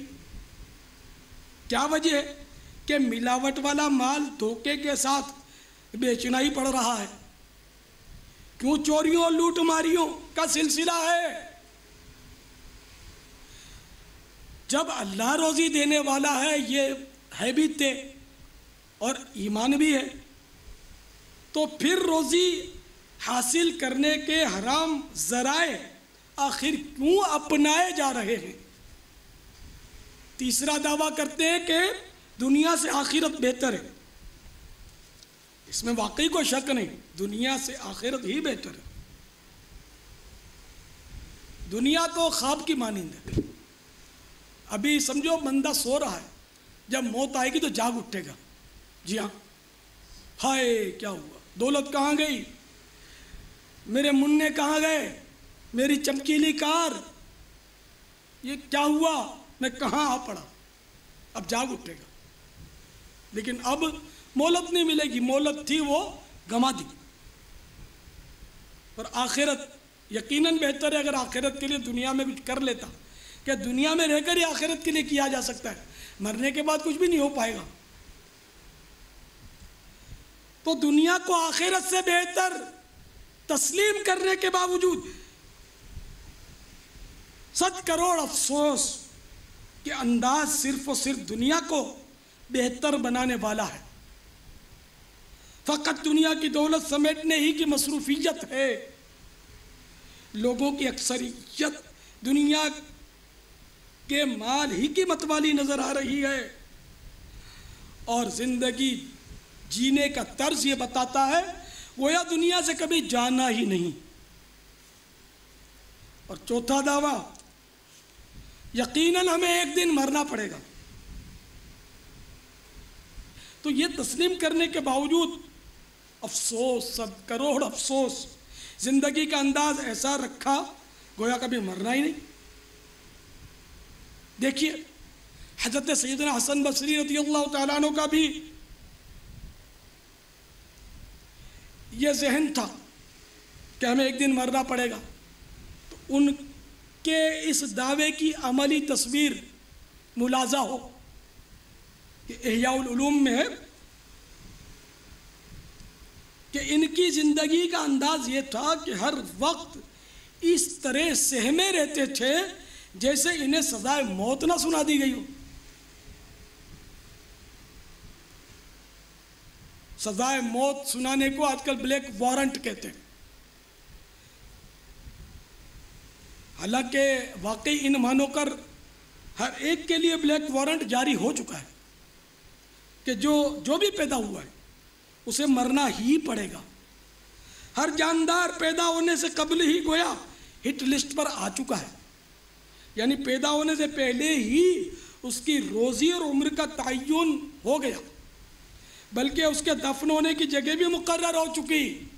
S2: क्या वजह है कि मिलावट वाला माल धोखे के साथ बेचना ही पड़ रहा है? क्यों चोरियों लूट मारियों का सिलसिला है? जब अल्लाह रोजी देने वाला है, ये है भी ते और ईमान भी है तो फिर रोजी हासिल करने के हराम जराए आखिर क्यों अपनाए जा रहे हैं? तीसरा दावा करते हैं कि दुनिया से आखिरत बेहतर है। इसमें वाकई कोई शक नहीं, दुनिया से आखिरत ही बेहतर है। दुनिया तो ख्वाब की मानिंद है। अभी समझो बंदा सो रहा है, जब मौत आएगी तो जाग उठेगा। जी हाँ। हाय, क्या हुआ? दौलत कहाँ गई? मेरे मुन्ने कहाँ गए? मेरी चमकीली कार। ये क्या हुआ? मैं कहाँ आ पड़ा? अब जाग उठेगा। लेकिन अब मोहलत नहीं मिलेगी। मोहलत थी वो गमा दी पर आखिरत यकीनन बेहतर है, अगर आखिरत के लिए दुनिया में कुछ कर लेता। क्या दुनिया में रहकर ही आखिरत के लिए किया जा सकता है? मरने के बाद कुछ भी नहीं हो पाएगा। तो दुनिया को आखिरत से बेहतर तस्लीम करने के बावजूद सच करोड़ अफसोस कि अंदाज सिर्फ़ और सिर्फ़ दुनिया को बेहतर बनाने वाला है। फ़कत दुनिया की दौलत समेटने ही की मसरूफियत है। लोगों की अक्सरियत दुनिया के माल ही की मतवाली नज़र आ रही है। और ज़िंदगी जीने का तर्ज ये बताता है वो या दुनिया से कभी जाना ही नहीं। और चौथा दावा यकीनन हमें एक दिन मरना पड़ेगा। तो ये तस्लीम करने के बावजूद अफसोस, सब करोड़ अफसोस, ज़िंदगी का अंदाज ऐसा रखा, गोया कभी मरना ही नहीं। देखिए, हज़रत सैदना हसन बसरी रती अल्लाह तु का भी ये जहन था कि हमें एक दिन मरना पड़ेगा। तो उनके इस दावे की अमली तस्वीर मुलाजा हो। कि एहयाउलूम में है कि इनकी ज़िंदगी का अंदाज ये था कि हर वक्त इस तरह सहमे रहते थे जैसे इन्हें सजाए मौत ना सुना दी गई हो। सजाए मौत सुनाने को आजकल ब्लैक वारंट कहते हैं। हालाँकि वाकई इन मानों कर हर एक के लिए ब्लैक वारंट जारी हो चुका है कि जो जो भी पैदा हुआ है, उसे मरना ही पड़ेगा। हर जानदार पैदा होने से कबल ही गोया हिट लिस्ट पर आ चुका है। यानी पैदा होने से पहले ही उसकी रोज़ी और उम्र का तयन हो गया। बल्कि उसके दफन होने की जगह भी मुकर्र हो चुकी।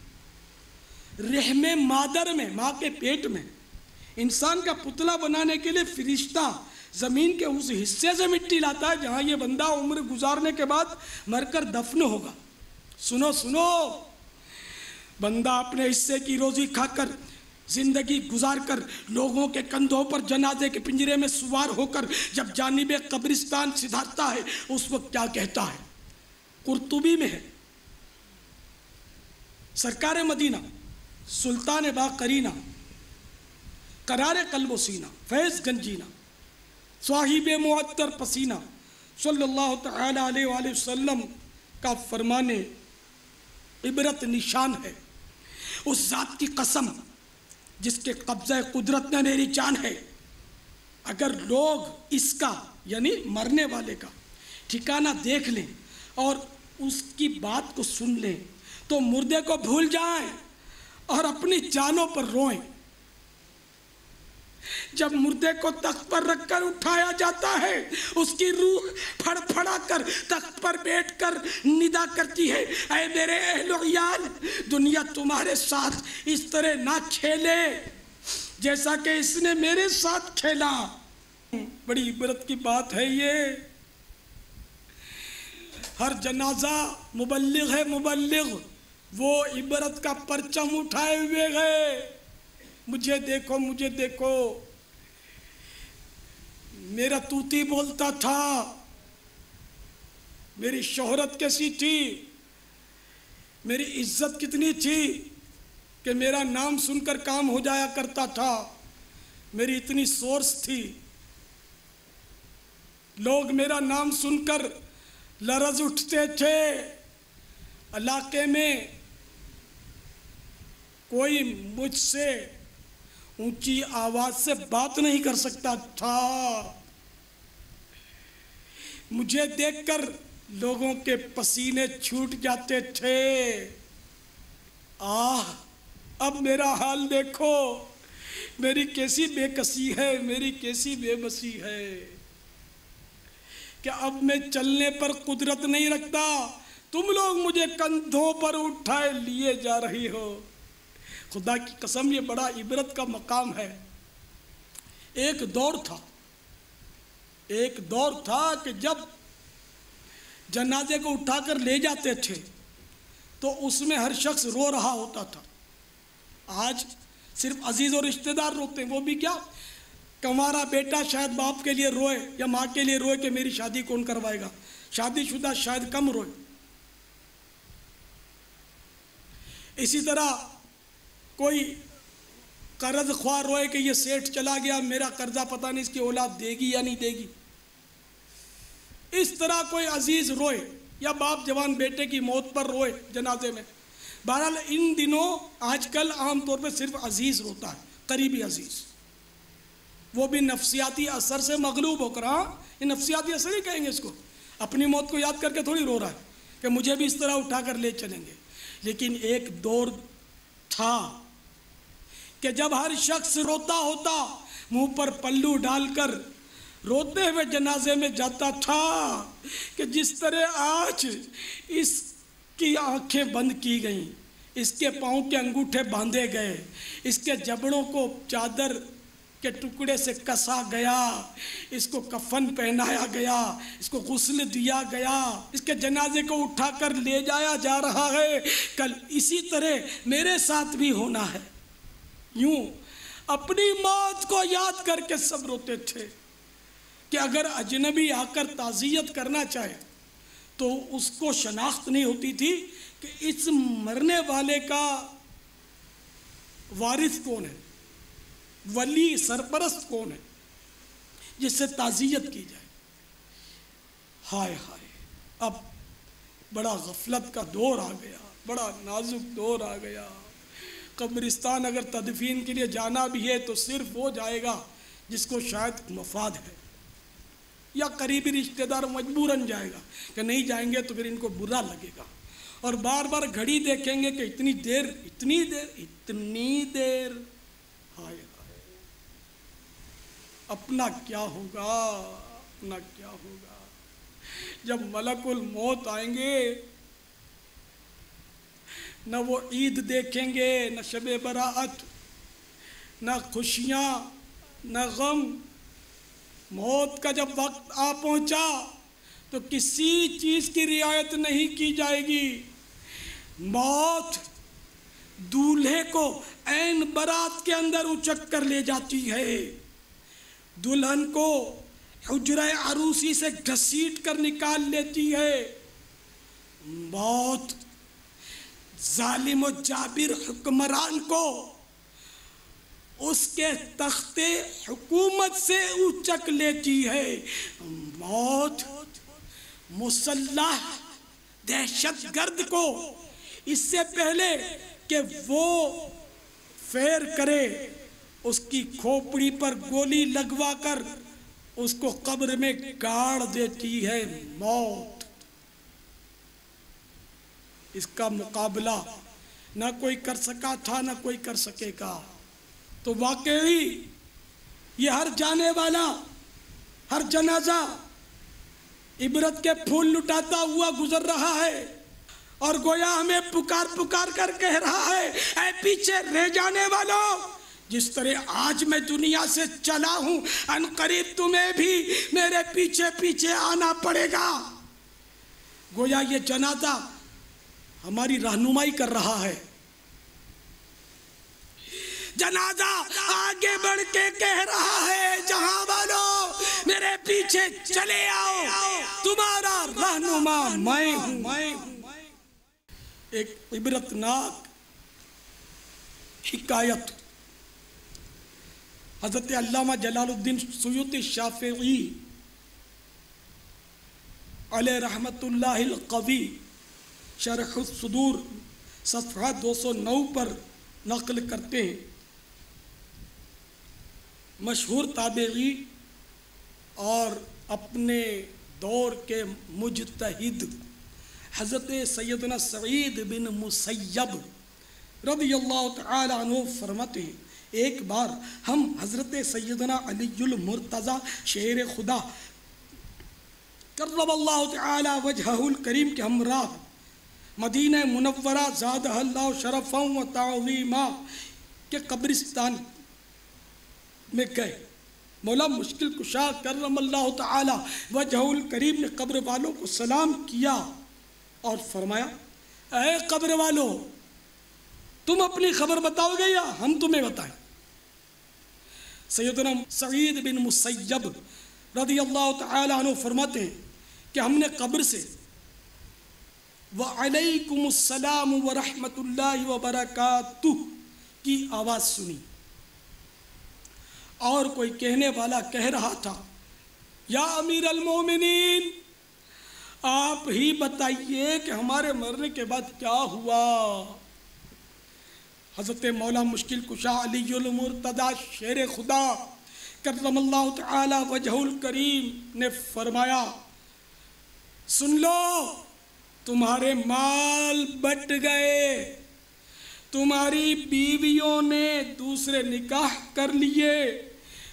S2: रहम मादर में, माँ के पेट में इंसान का पुतला बनाने के लिए फरिश्ता ज़मीन के उस हिस्से से मिट्टी लाता है जहाँ ये बंदा उम्र गुजारने के बाद मरकर दफन होगा। सुनो सुनो। बंदा अपने हिस्से की रोज़ी खाकर, ज़िंदगी गुजार कर लोगों के कंधों पर जनाजे के पिंजरे में सुवार होकर, जब जानिब कब्रिस्तान सिधारता है, उस वक्त क्या कहता है? कुर्तुबी में है। सरकार मदीना, सुल्तान बा करीना करार कल्ब सीना, फैज़ गंजीना, साहिब मुअत्तर पसीना, सल्लल्लाहु अलैहि वसल्लम का फरमाने, इबरत निशान है। उस ज़ात की कसम, जिसके कब्ज़े कुदरत में मेरी जान है, अगर लोग इसका, यानी मरने वाले का, ठिकाना देख लें और उसकी बात को सुन लें तो मुर्दे को भूल जाएँ और अपनी जानों पर रोएँ। जब मुर्दे को तख्त पर रखकर उठाया जाता है, उसकी रूह फड़फड़ा कर तख्त पर बैठकर निदा करती है। अरे मेरे अहलोयाल, दुनिया तुम्हारे साथ इस तरह ना खेले, जैसा कि इसने मेरे साथ खेला। बड़ी इबरत की बात है ये। हर जनाजा मुबल्लिग है मुबल्लिग, वो इबरत का परचम उठाए हुए गए मुझे देखो मुझे देखो। मेरा तूती बोलता था, मेरी शोहरत कैसी थी? मेरी इज़्ज़त कितनी थी कि मेरा नाम सुनकर काम हो जाया करता था? मेरी इतनी सोर्स थी। लोग मेरा नाम सुनकर लरज उठते थे। इलाके में कोई मुझसे ऊँची आवाज़ से बात नहीं कर सकता था। मुझे देखकर लोगों के पसीने छूट जाते थे। आह, अब मेरा हाल देखो। मेरी कैसी बेकसी है, मेरी कैसी बेबसी है। कि अब मैं चलने पर कुदरत नहीं रखता? तुम लोग मुझे कंधों पर उठाए लिए जा रही हो। खुदा की कसम, ये बड़ा इबरत का मकाम है। एक दौर था। एक दौर था कि जब जनाजे को उठाकर ले जाते थे तो उसमें हर शख्स रो रहा होता था। आज सिर्फ़ अज़ीज़ और रिश्तेदार रोते हैं, वो भी क्या? कमारा बेटा शायद बाप के लिए रोए या माँ के लिए रोए कि मेरी शादी कौन करवाएगा? शादीशुदा शायद कम रोए। इसी तरह कोई कर्ज ख्वाह रोए कि ये सेठ चला गया, मेरा कर्जा पता नहीं इसकी औलाद देगी या नहीं देगी। इस तरह कोई अज़ीज़ रोए या बाप जवान बेटे की मौत पर रोए जनाजे में। बहरहाल इन दिनों आजकल आमतौर पर सिर्फ़ अज़ीज़ रोता है, करीबी अज़ीज़। वो भी नफसियाती असर से मगलूब होकर हाँ ये नफसियाती असर ही कहेंगे इसको। अपनी मौत को याद करके थोड़ी रो रहा है कि मुझे भी इस तरह उठा कर ले चलेंगे। लेकिन एक दौर था कि जब हर शख्स रोता होता, मुँह पर पल्लू डालकर रोते हुए जनाजे में जाता था कि जिस तरह आज इसकी आँखें बंद की गईं, इसके पाँव के अंगूठे बांधे गए, इसके जबड़ों को चादर के टुकड़े से कसा गया, इसको कफन पहनाया गया, इसको गुस्ल दिया गया, इसके जनाजे को उठाकर ले जाया जा रहा है। कल इसी तरह मेरे साथ भी होना है। यूँ अपनी मौत को याद करके सब रोते थे कि अगर अजनबी आकर ताज़ियत करना चाहे तो उसको शनाख्त नहीं होती थी कि इस मरने वाले का वारिस कौन है? वली, सरपरस्त कौन है? जिससे ताज़ियत की जाए। हाय हाय, अब बड़ा गफलत का दौर आ गया, बड़ा नाजुक दौर आ गया। कब्रिस्तान अगर तदफीन के लिए जाना भी है तो सिर्फ़ वो जाएगा जिसको शायद मफाद है। या करीबी रिश्तेदार मजबूरन जाएगा कि नहीं जाएँगे तो फिर इनको बुरा लगेगा। और बार बार घड़ी देखेंगे कि इतनी देर इतनी देर इतनी देर। हाय अपना क्या होगा? अपना क्या होगा? जब मलकुल मौत आएँगे न वो ईद देखेंगे, न शब बरात न खुशियाँ, न गम। मौत का जब वक्त आ पहुँचा तो किसी चीज़ की रियायत नहीं की जाएगी। मौत दूल्हे को ऐन बारात के अंदर उचक कर ले जाती है। दुल्हन को हुजर अरूसी से घसीट कर निकाल लेती है। मौत जालिम जाबिर हुक्मरान को उसके तख्ते हुकूमत से उचक लेती है। मौत मुसल्लाह दहशत गर्द को इससे पहले कि वो फेर करे, उसकी खोपड़ी पर गोली लगवाकर उसको कब्र में गाड़ देती है। मौत। इसका मुकाबला ना कोई कर सका था, ना कोई कर सकेगा। तो वाकई ये हर जाने वाला, हर जनाजा इबरत के फूल लुटाता हुआ गुजर रहा है और गोया हमें पुकार पुकार कर कह रहा है, ऐ पीछे रह जाने वालों, जिस तरह आज मैं दुनिया से चला हूँ, अन करीब तुम्हें भी मेरे पीछे पीछे आना पड़ेगा। गोया ये जनाजा हमारी रहनुमाई कर रहा है। जनाजा आगे बढ़ के कह रहा है, जहाँ वालों, मेरे पीछे चले आओ। तुम्हारा रहनुमा मैं हूँ। मैं हूँ एक इबरतनाक हिकायत। हज़रत अल्लामा जलालुद्दीन सयूती शाफी अल रहमतुल्लाह कवी शरह सदूर सफ़ा 209 पर नकल करते हैं। मशहूर ताबेगी और अपने दौर के मुजतहिद हज़रत सैदना सईद बिन मुसैब रदी अल्लाह फरमाते हैं, एक बार हम हज़रत सैदना अलीजुल मुर्तज़ा शेर खुदा वजहुल करीम के हमरा मदीन मुनवरा ज़ाद शरफ़ व तावीमा के कब्रिस्तान में गए। मौला मुश्किल कुशा करम अल्लाह ताला वजहुल करीम ने कब्र वालों को सलाम किया और फरमाया अय कब्र वालों, तुम अपनी खबर बताओगे या हम तुम्हें बताएँ? सैदना सईद बिन मुसैब रदी अल्लाह तु फरमाते हैं कि हमने कब्र से व अलैकुमुस्सलाम व रहमतुल्लाहि व बरकातुह की आवाज़ सुनी। और कोई कहने वाला कह रहा था, या अमीर अलमोमिनीन आप ही बताइए कि हमारे मरने के बाद क्या हुआ? हज़रत मौला मुश्किल कुशा अलीमुर्तदा शेर खुदा करम वजहुल करीम ने फरमाया, सुन लो तुम्हारे माल बट गए। तुम्हारी बीवियों ने दूसरे निकाह कर लिए।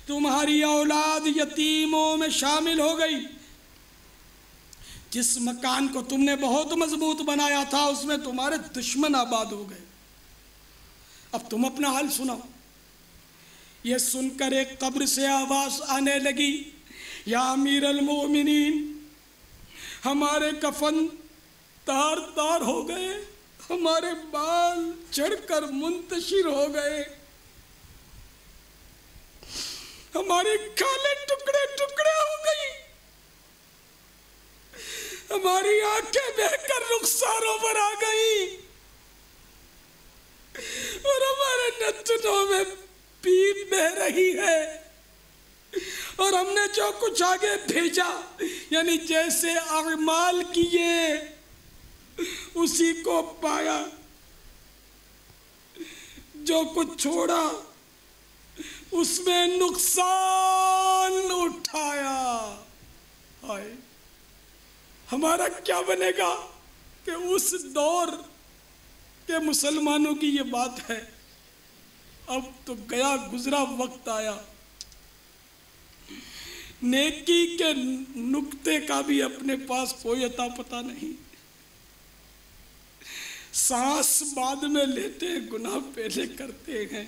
S2: तुम्हारी औलाद यतीमों में शामिल हो गई। जिस मकान को तुमने बहुत मज़बूत बनाया था, उसमें तुम्हारे दुश्मन आबाद हो गए। अब तुम अपना हाल सुनाओ। यह सुनकर एक कब्र से आवाज़ आने लगी, या अमीर अलमोमिनीन हमारे कफन तार तार हो गए। हमारे बाल चढ़कर मुंतशिर हो गए। हमारे काले टुकड़े टुकड़े हो गई। हमारी आँखें बहकर रुखसारों पर आ गई। और हमारे नथनों में पीप बह रही है। और हमने जो कुछ आगे भेजा, यानी जैसे अमाल किए उसी को पाया। जो कुछ छोड़ा, उसमें नुकसान उठाया। हाय, हमारा क्या बनेगा कि उस दौर के मुसलमानों की ये बात है? अब तो गया गुजरा वक्त आया। नेकी के नुक्ते का भी अपने पास कोई अता पता नहीं। सांस बाद में लेते हैं गुनाह पहले करते हैं।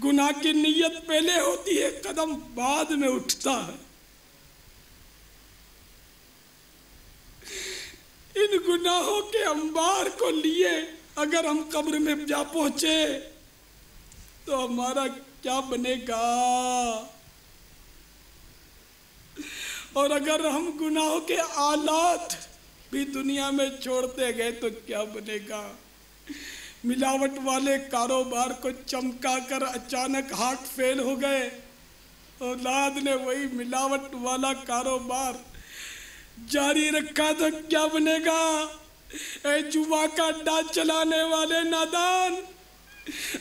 S2: गुनाह की नीयत पहले होती है, कदम बाद में उठता है। इन गुनाहों के अंबार को लिए अगर हम कब्र में जा पहुँचे तो हमारा क्या बनेगा? और अगर हम गुनाहों के आलात भी दुनिया में छोड़ते गए तो क्या बनेगा? मिलावट वाले कारोबार को चमका कर अचानक हार्ट फेल हो गए। औलाद ने वही मिलावट वाला कारोबार जारी रखा तो क्या बनेगा? ए जुआ का अड्डा चलाने वाले नादान,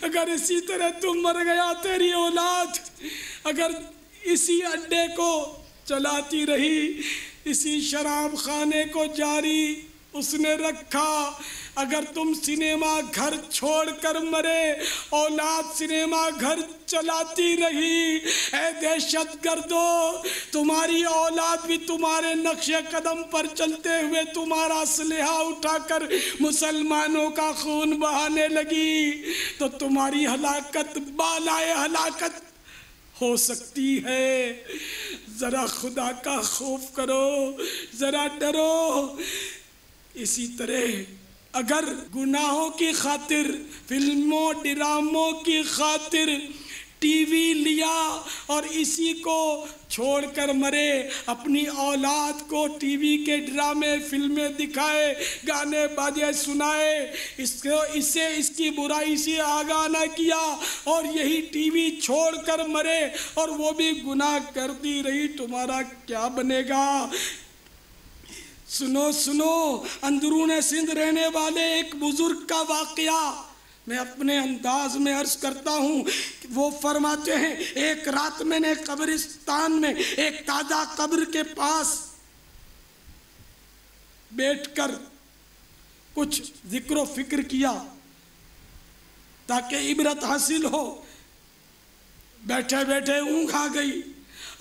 S2: अगर इसी तरह तुम मर गया तेरी औलाद, अगर इसी अड्डे को चलाती रही इसी शराब खाने को जारी उसने रखा। अगर तुम सिनेमा घर छोड़कर मरे औलाद सिनेमा घर चलाती रही, ऐ दहशत तुम्हारी औलाद भी तुम्हारे नक्शे कदम पर चलते हुए तुम्हारा स्नेहा उठाकर मुसलमानों का खून बहाने लगी। तो तुम्हारी हलाकत, बालाए हलाकत हो सकती है। जरा खुदा का खौफ करो, जरा डरो। इसी तरह अगर गुनाहों की खातिर, फ़िल्मों, ड्रामों की खातिर टीवी लिया और इसी को छोड़कर मरे। अपनी औलाद को टीवी के ड्रामे, फ़िल्में दिखाए, गाने बाजे सुनाए। इसको इससे इसकी बुराई से आगाह न किया और यही टीवी छोड़कर मरे और वो भी गुनाह करती रही। तुम्हारा क्या बनेगा? सुनो सुनो अंदरून सिंध रहने वाले एक बुज़ुर्ग का वाकया। मैं अपने अंदाज में अर्ज़ करता हूँ वो फरमाते हैं, एक रात मैंने कब्रिस्तान में एक ताज़ा कब्र के पास बैठकर कुछ ज़िक्र फ़िक्र किया ताकि इबरत हासिल हो। बैठे बैठे ऊँघ आ गई।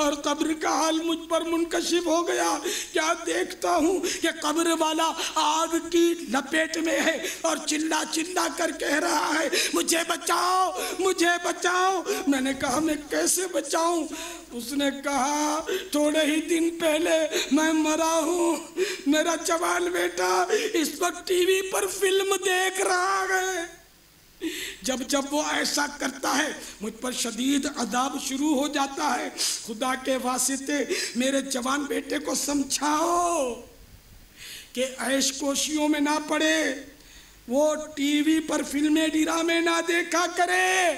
S2: और कब्र का हाल मुझ पर मुनकशिफ हो गया। क्या देखता हूँ कि कब्र वाला आग की लपेट में है और चिल्ला चिल्ला कर कह रहा है, मुझे बचाओ मुझे बचाओ। मैंने कहा, मैं कैसे बचाऊं? उसने कहा, थोड़े ही दिन पहले मैं मरा हूँ। मेरा जवान बेटा इस वक्त टीवी पर फ़िल्म देख रहा है। जब जब वो ऐसा करता है मुझ पर शदीद अदाब शुरू हो जाता है। खुदा के वास्ते मेरे जवान बेटे को समझाओ कि ऐश कोशियों में ना पड़े वो टीवी पर फ़िल्में ड्रामे ना देखा करे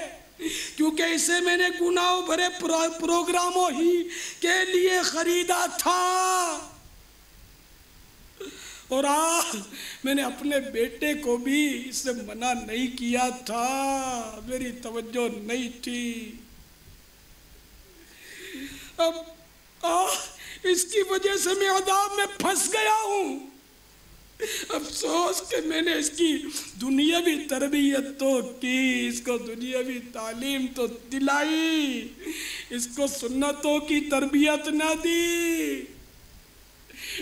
S2: क्योंकि इसे मैंने गुनाहों भरे प्रो, प्रोग्रामों ही के लिए खरीदा था। और आज मैंने अपने बेटे को भी इससे मना नहीं किया था। मेरी तवज्जो नहीं थी। अब आ, इसकी वजह से मैं अदाब में फंस गया हूँ। अफसोस कि मैंने इसकी दुनियावी तरबियत तो की इसको दुनियावी तालीम तो दिलाई इसको सुन्नतों की तरबियत ना दी।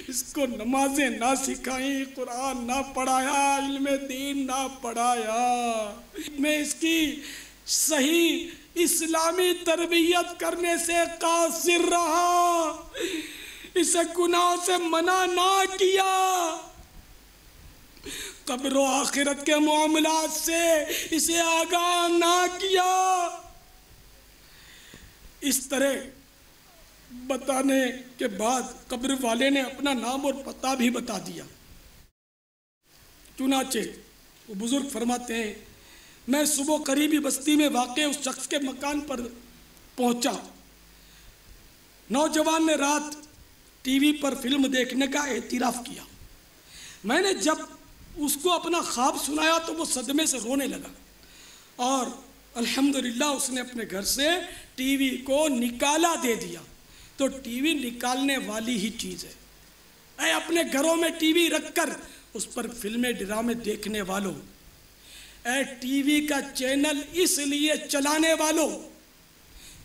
S2: इसको नमाजें ना सिखाई, कुरान ना पढ़ाया, इल्म दीन ना पढ़ाया। मैं इसकी सही इस्लामी तरबियत करने से कासिर रहा। इसे गुनाह से मना ना किया। कब्र आखिरत के मामला से इसे आगाह ना किया। इस तरह बताने के बाद कब्र वाले ने अपना नाम और पता भी बता दिया। चुनाचे, वो बुज़ुर्ग फरमाते हैं, मैं सुबह करीबी बस्ती में वाक़ उस शख्स के मकान पर पहुँचा। नौजवान ने रात टीवी पर फ़िल्म देखने का एतराफ़ किया। मैंने जब उसको अपना ख्वाब सुनाया तो वो सदमे से रोने लगा और अल्हम्दुलिल्लाह उसने अपने घर से टीवी को निकाला दे दिया। तो टीवी निकालने वाली ही चीज़ है। ऐ अपने घरों में टीवी रखकर उस पर फ़िल्में, ड्रामे देखने वालों, ऐ टीवी का चैनल इसलिए चलाने वालों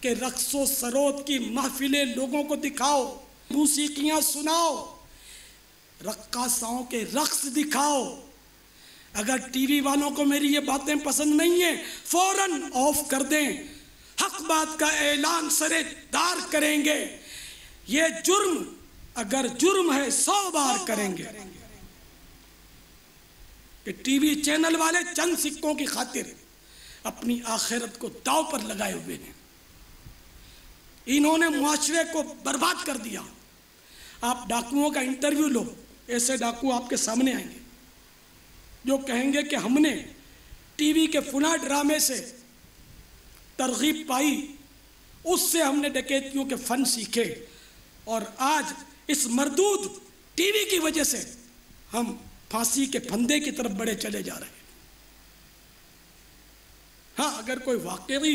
S2: कि रक्सो सरोद की महफिलें लोगों को दिखाओ, मूसीकियाँ सुनाओ, रक्कासाओं के रक्स दिखाओ। अगर टीवी वालों को मेरी ये बातें पसंद नहीं है, फ़ौरन ऑफ़ कर दें। हक बात का ऐलान सरे दार करेंगे। ये जुर्म अगर जुर्म है सौ बार करेंगे। कि टीवी चैनल वाले चंद सिक्कों की खातिर अपनी आखिरत को दाव पर लगाए हुए हैं। इन्होंने मुआशरे को बर्बाद कर दिया। आप डाकुओं का इंटरव्यू लो ऐसे डाकू आपके सामने आएँगे जो कहेंगे कि हमने टीवी के फुना ड्रामे से तरगीब पाई उससे हमने डकैतियों के फन सीखे। और आज इस मरदूद टीवी की वजह से हम फांसी के फंदे की तरफ़ बड़े चले जा रहे हैं। हाँ अगर कोई वाकई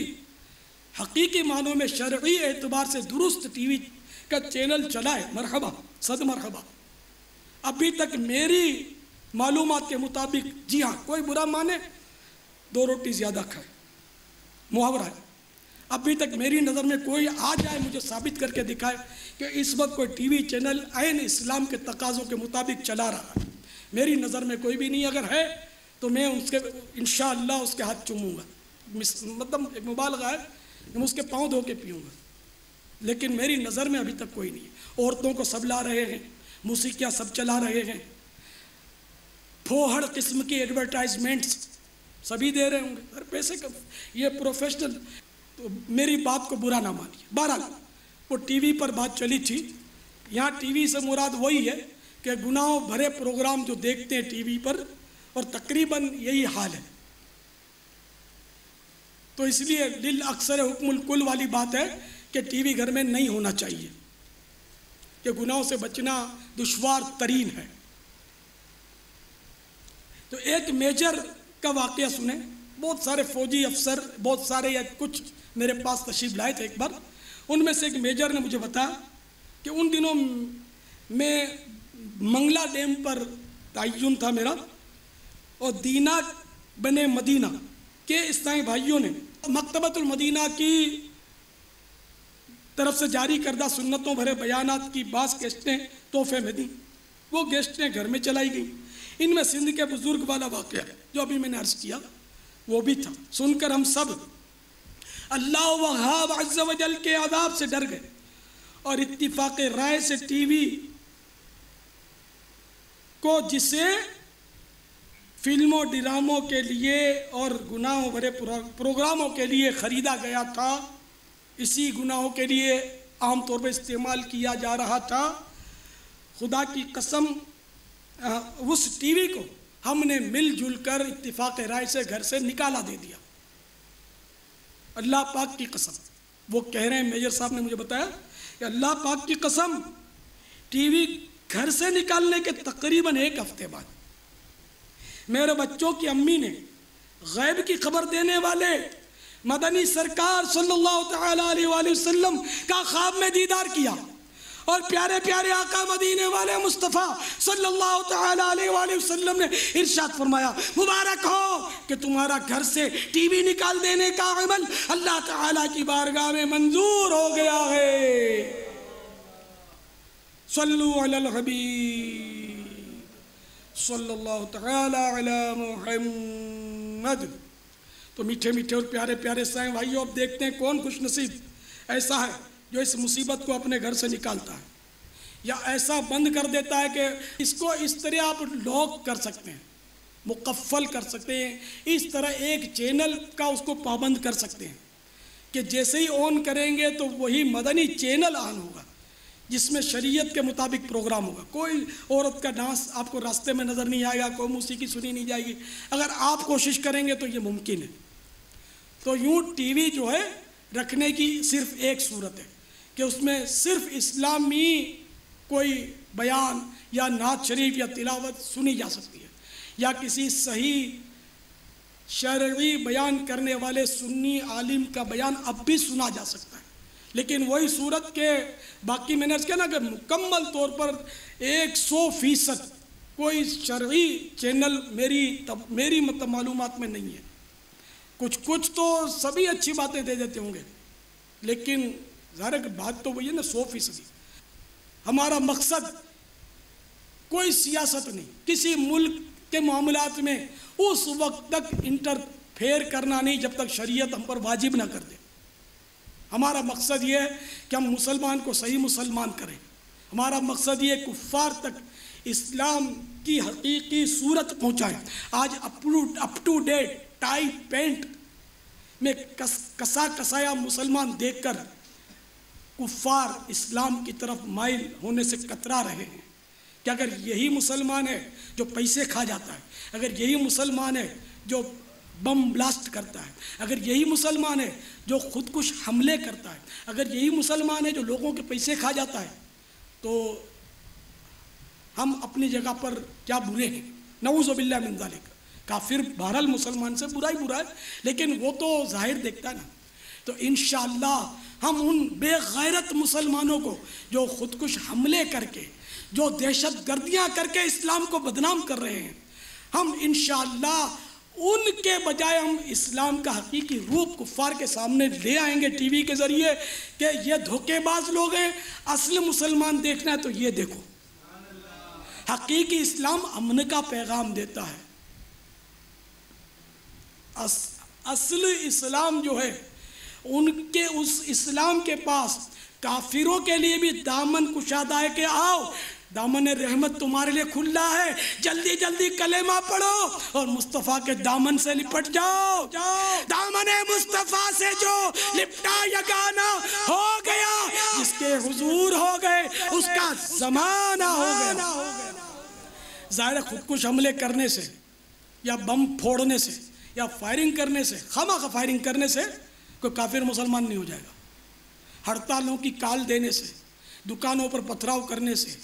S2: हकीकी मानों में शर्ई एतबार से दुरुस्त टीवी का चैनल चलाए, मरहबा, सद मरहबा। अभी तक मेरी मालूम के मुताबिक, जी हाँ कोई बुरा माने, दो रोटी ज़्यादा खाए। मुहावरा है। अभी तक मेरी नज़र में कोई आ जाए, मुझे साबित करके दिखाए कि इस वक्त कोई टीवी चैनल आन इस्लाम के तकाज़ों के मुताबिक चला रहा है। मेरी नज़र में कोई भी नहीं अगर है तो मैं उसके इन उसके हाथ चूमूँगा। मतलब एक मुबालगा है मैं उसके पाँव धो के पीऊँगा। लेकिन मेरी नज़र में अभी तक कोई नहीं है। औरतों को सब ला रहे हैं, मूसिकियाँ सब चला रहे हैं। फोहड़ किस्म की एडवर्टाइजमेंट्स सभी दे रहे होंगे। अरे पैसे कब? ये प्रोफेशनल तो मेरी बात को बुरा ना मानिए। बहरहाल। वो टीवी पर बात चली थी। यहाँ टीवी से मुराद वही है कि गुनाहों भरे प्रोग्राम जो देखते हैं टीवी पर, और तकरीबन यही हाल है। तो इसलिए दिल अक्सर हुक्मुल कुल वाली बात है कि टीवी घर में नहीं होना चाहिए, कि गुनाहों से बचना दुश्वार तरीन है। तो एक मेजर का वाक़ सुने। बहुत सारे फौजी अफसर, बहुत सारे या कुछ मेरे पास तशीफ लाए थे एक बार। उनमें से एक मेजर ने मुझे बताया कि उन दिनों में मंगला डैम पर तयन था मेरा और दीना बने मदीना के इस्ताई भाइयों ने मकतबतुल मदीना की तरफ़ से जारी करदा सुन्नतों भरे बयानात की बास गेस्टें, तोहफे में दी वो गेस्टें घर में चलाई गई। इनमें सिंध के बुज़ुर्ग वाला वाक़ जो अभी मैंने अर्ज़ किया, वो भी था। सुनकर हम सब अल्लाह वहाब अज्जल के आदाब से डर गए और इत्तिफाक राय से टीवी को जिसे फ़िल्मों, ड्रामों के लिए और गुनाहों भरे प्रोग्रामों के लिए ख़रीदा गया था, इसी गुनाहों के लिए आम तौर पर इस्तेमाल किया जा रहा था। खुदा की कसम उस टीवी को हमने मिलजुल कर इतफाक़ राय से घर से निकाला दे दिया। अल्लाह पाक की कसम। वो कह रहे हैं, मेजर साहब ने मुझे बताया कि अल्लाह पाक की कसम, टीवी घर से निकालने के तकरीबन एक हफ़्ते बाद। मेरे बच्चों की अम्मी ने गैब की खबर देने वाले मदनी सरकार सल्लल्लाहु अलैहि वसल्लम का ख्वाब में दीदार किया। और प्यारे प्यारे आका मदीने वाले मुस्तफ़ा सल्लल्लाहु अलैहि वसल्लम ने इरशाद फरमाया, मुबारक हो कि तुम्हारा घर से टीवी निकाल देने का अमल अल्लाह ताला की बारगाह में मंजूर हो गया है। सल्लु अलल हबीब, सल्लल्लाहु ताला अला मुहम्मद। तो मीठे मीठे और प्यारे प्यारे साए भाइयों, अब देखते हैं कौन खुश नसीब ऐसा है जो इस मुसीबत को अपने घर से निकालता है, या ऐसा बंद कर देता है कि इसको इस तरह आप लॉक कर सकते हैं, मुकफ़ल कर सकते हैं, इस तरह एक चैनल का उसको पाबंद कर सकते हैं, कि जैसे ही ऑन करेंगे तो वही मदनी चैनल ऑन होगा, जिसमें शरीयत के मुताबिक प्रोग्राम होगा। कोई औरत का डांस आपको रास्ते में नज़र नहीं आएगा, कोई मौसीकी सुनी नहीं जाएगी। अगर आप कोशिश करेंगे तो ये मुमकिन है। तो यूँ टीवी जो है रखने की सिर्फ़ एक सूरत है। कि उसमें सिर्फ़ इस्लामी कोई बयान या नात शरीफ या तिलावत सुनी जा सकती है, या किसी सही शर्री बयान करने वाले सुन्नी आलिम का बयान अब भी सुना जा सकता है। लेकिन वही सूरत के बाकी मैंने क्या ना कि मुकम्मल तौर पर एक सौ फ़ीसद कोई शर्री चैनल मेरी तब मेरी मतलब मालूम में नहीं है। कुछ कुछ तो सभी अच्छी बातें दे देते होंगे, लेकिन ज़ाहिर बात तो वही है ना, सौ फ़ीसदी। हमारा मकसद कोई सियासत नहीं, किसी मुल्क के मामलात में उस वक्त तक इंटरफेयर करना नहीं, जब तक शरीयत हम पर वाजिब ना कर दे। हमारा मकसद ये है कि हम मुसलमान को सही मुसलमान करें। हमारा मकसद ये कुफ़ार तक इस्लाम की हकीकी सूरत पहुँचाएँ। आज up to date tie pant में कस कसा कसाया मुसलमान देखकर कुफ़ार इस्लाम की तरफ़ माइल होने से कतरा रहे हैं कि अगर यही मुसलमान है जो पैसे खा जाता है, अगर यही मुसलमान है जो बम ब्लास्ट करता है, अगर यही मुसलमान है जो खुदकुश हमले करता है, अगर यही मुसलमान है जो लोगों के पैसे खा जाता है तो हम अपनी जगह पर क्या बुरे हैं? नवज़बिल्ला मिनजालिक काफिर बहरल मुसलमान से बुरा ही बुरा है, लेकिन वो तो ज़ाहिर देखता है ना। तो इन हम उन बेगैरत मुसलमानों को जो खुदकुश हमले करके जो दहशत गर्दियाँ करके इस्लाम को बदनाम कर रहे हैं हम इन उनके बजाय हम इस्लाम का हकीकी रूप कुफार के सामने ले आएँगे टीवी के ज़रिए कि ये धोखेबाज लोग हैं असल मुसलमान देखना है तो ये देखो। हकीकी इस्लाम अमन का पैगाम देता है। अस, असल इस्लाम जो है उनके उस इस्लाम के पास काफिरों के लिए भी दामन कुशादा है कि आओ। दामन रहमत तुम्हारे लिए खुला है। जल्दी जल्दी कलेमा पढ़ो और मुस्तफ़ा के दामन से लिपट जाओ। जाओ। दामन मुस्तफ़ा से जो लिपटा यगाना हो गया जिसके हुजूर हो गए उसका जमाना हो गया। ज़ाहिर खुद कुछ हमले करने से या बम फोड़ने से या फायरिंग करने से खमा खा फायरिंग करने से कोई काफिर मुसलमान नहीं हो जाएगा। हड़तालों की काल देने से, दुकानों पर पथराव करने से,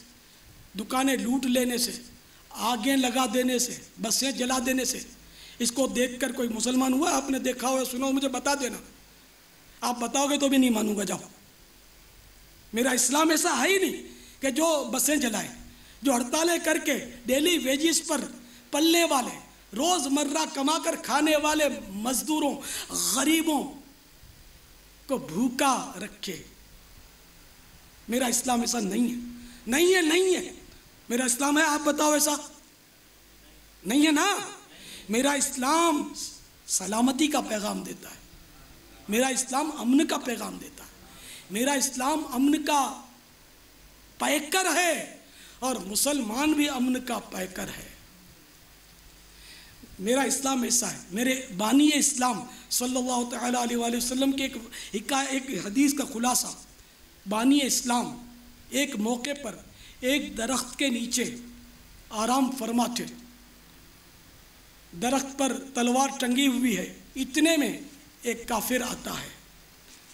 S2: दुकानें लूट लेने से, आगे लगा देने से, बसें जला देने से, इसको देखकर कोई मुसलमान हुआ? आपने देखा हुआ सुना, मुझे बता देना। आप बताओगे तो भी नहीं मानूँगा, जाओ। मेरा इस्लाम ऐसा है ही नहीं कि जो बसें जलाए, जो हड़तालें करके डेली वेजिस पर पलने वाले, रोज़मर्रा कमा कर खाने वाले मजदूरों, गरीबों को भूखा रखे। मेरा इस्लाम ऐसा नहीं है। नहीं है नहीं है। मेरा इस्लाम है, आप बताओ ऐसा। नहीं है ना? मेरा इस्लाम सलामती का पैगाम देता है। मेरा इस्लाम अमन का पैगाम देता है। मेरा इस्लाम अमन का पैकर है और मुसलमान भी अमन का पैकर है। मेरा इस्लाम ऐसा है। मेरे बानी इस्लाम सल्लल्लाहु अलैहि वसल्लम के एक एक हदीस का खुलासा। बानी इस्लाम एक मौके पर एक दरख्त के नीचे आराम फरमाते। दरख्त पर तलवार टंगी हुई है। इतने में एक काफिर आता है,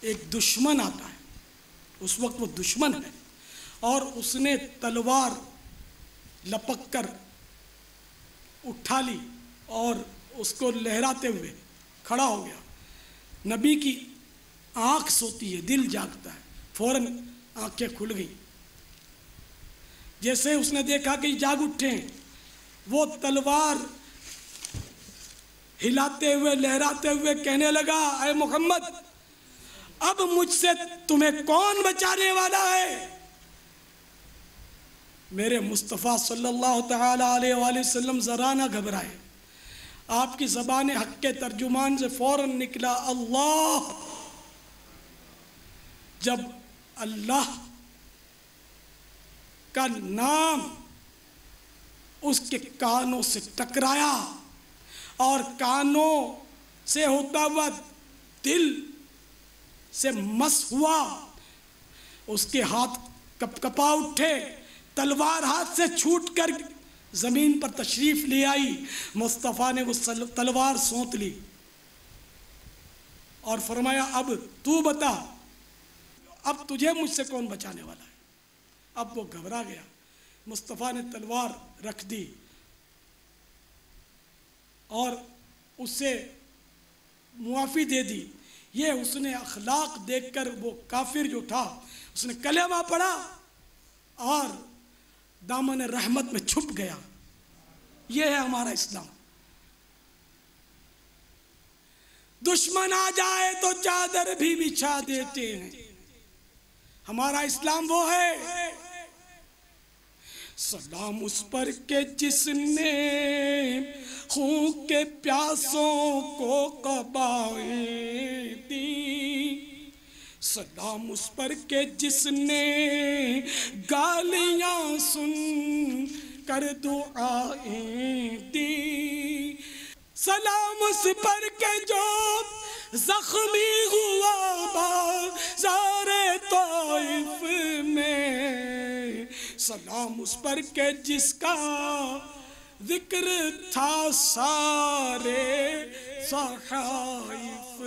S2: एक दुश्मन आता है। उस वक्त वो दुश्मन है और उसने तलवार लपक कर उठा ली। और उसको लहराते हुए खड़ा हो गया। नबी की आँख सोती है, दिल जागता है। फ़ौरन आँखें खुल गई। जैसे उसने देखा कि जाग उठे वो तलवार हिलाते हुए, लहराते हुए कहने लगा अरे मोहम्मद, अब मुझसे तुम्हें कौन बचाने वाला है? मेरे मुस्तफ़ा सल्लल्लाहु अलैहि वसल्लम ज़रा ना घबराए। आपकी ज़बान हक के तर्जुमान से फ़ौर निकला अल्लाह। जब अल्लाह का नाम उसके कानों से टकराया और कानों से होता हुआ दिल से मस हुआ, उसके हाथ कप कपा उठे, तलवार हाथ से छूट कर ज़मीन पर तशरीफ़ ले आई, मुस्तफ़ा ने वो तलवार सोत ली। और फरमाया, अब तू बता, अब तुझे मुझसे कौन बचाने वाला है? अब वो घबरा गया। मुस्तफ़ा ने तलवार रख दी और उससे मुआफ़ी दे दी। ये उसने अखलाक देखकर वो काफिर जो था, उसने कलेमा पढ़ा और दामन रहमत में छुप गया। यह है हमारा इस्लाम। दुश्मन आ जाए तो चादर भी बिछा देते हैं। हमारा इस्लाम वो है। सलाम उस पर के जिसने खून के प्यासों को कबाए दी। सलाम उस पर के जिसने गालियाँ सुन कर दुआएँ दी। सलाम उस पर के जो जख्मी हुआ बाजारे ताइफ में। सलाम उस पर के जिसका ज़िक्र था सारे सहाइफ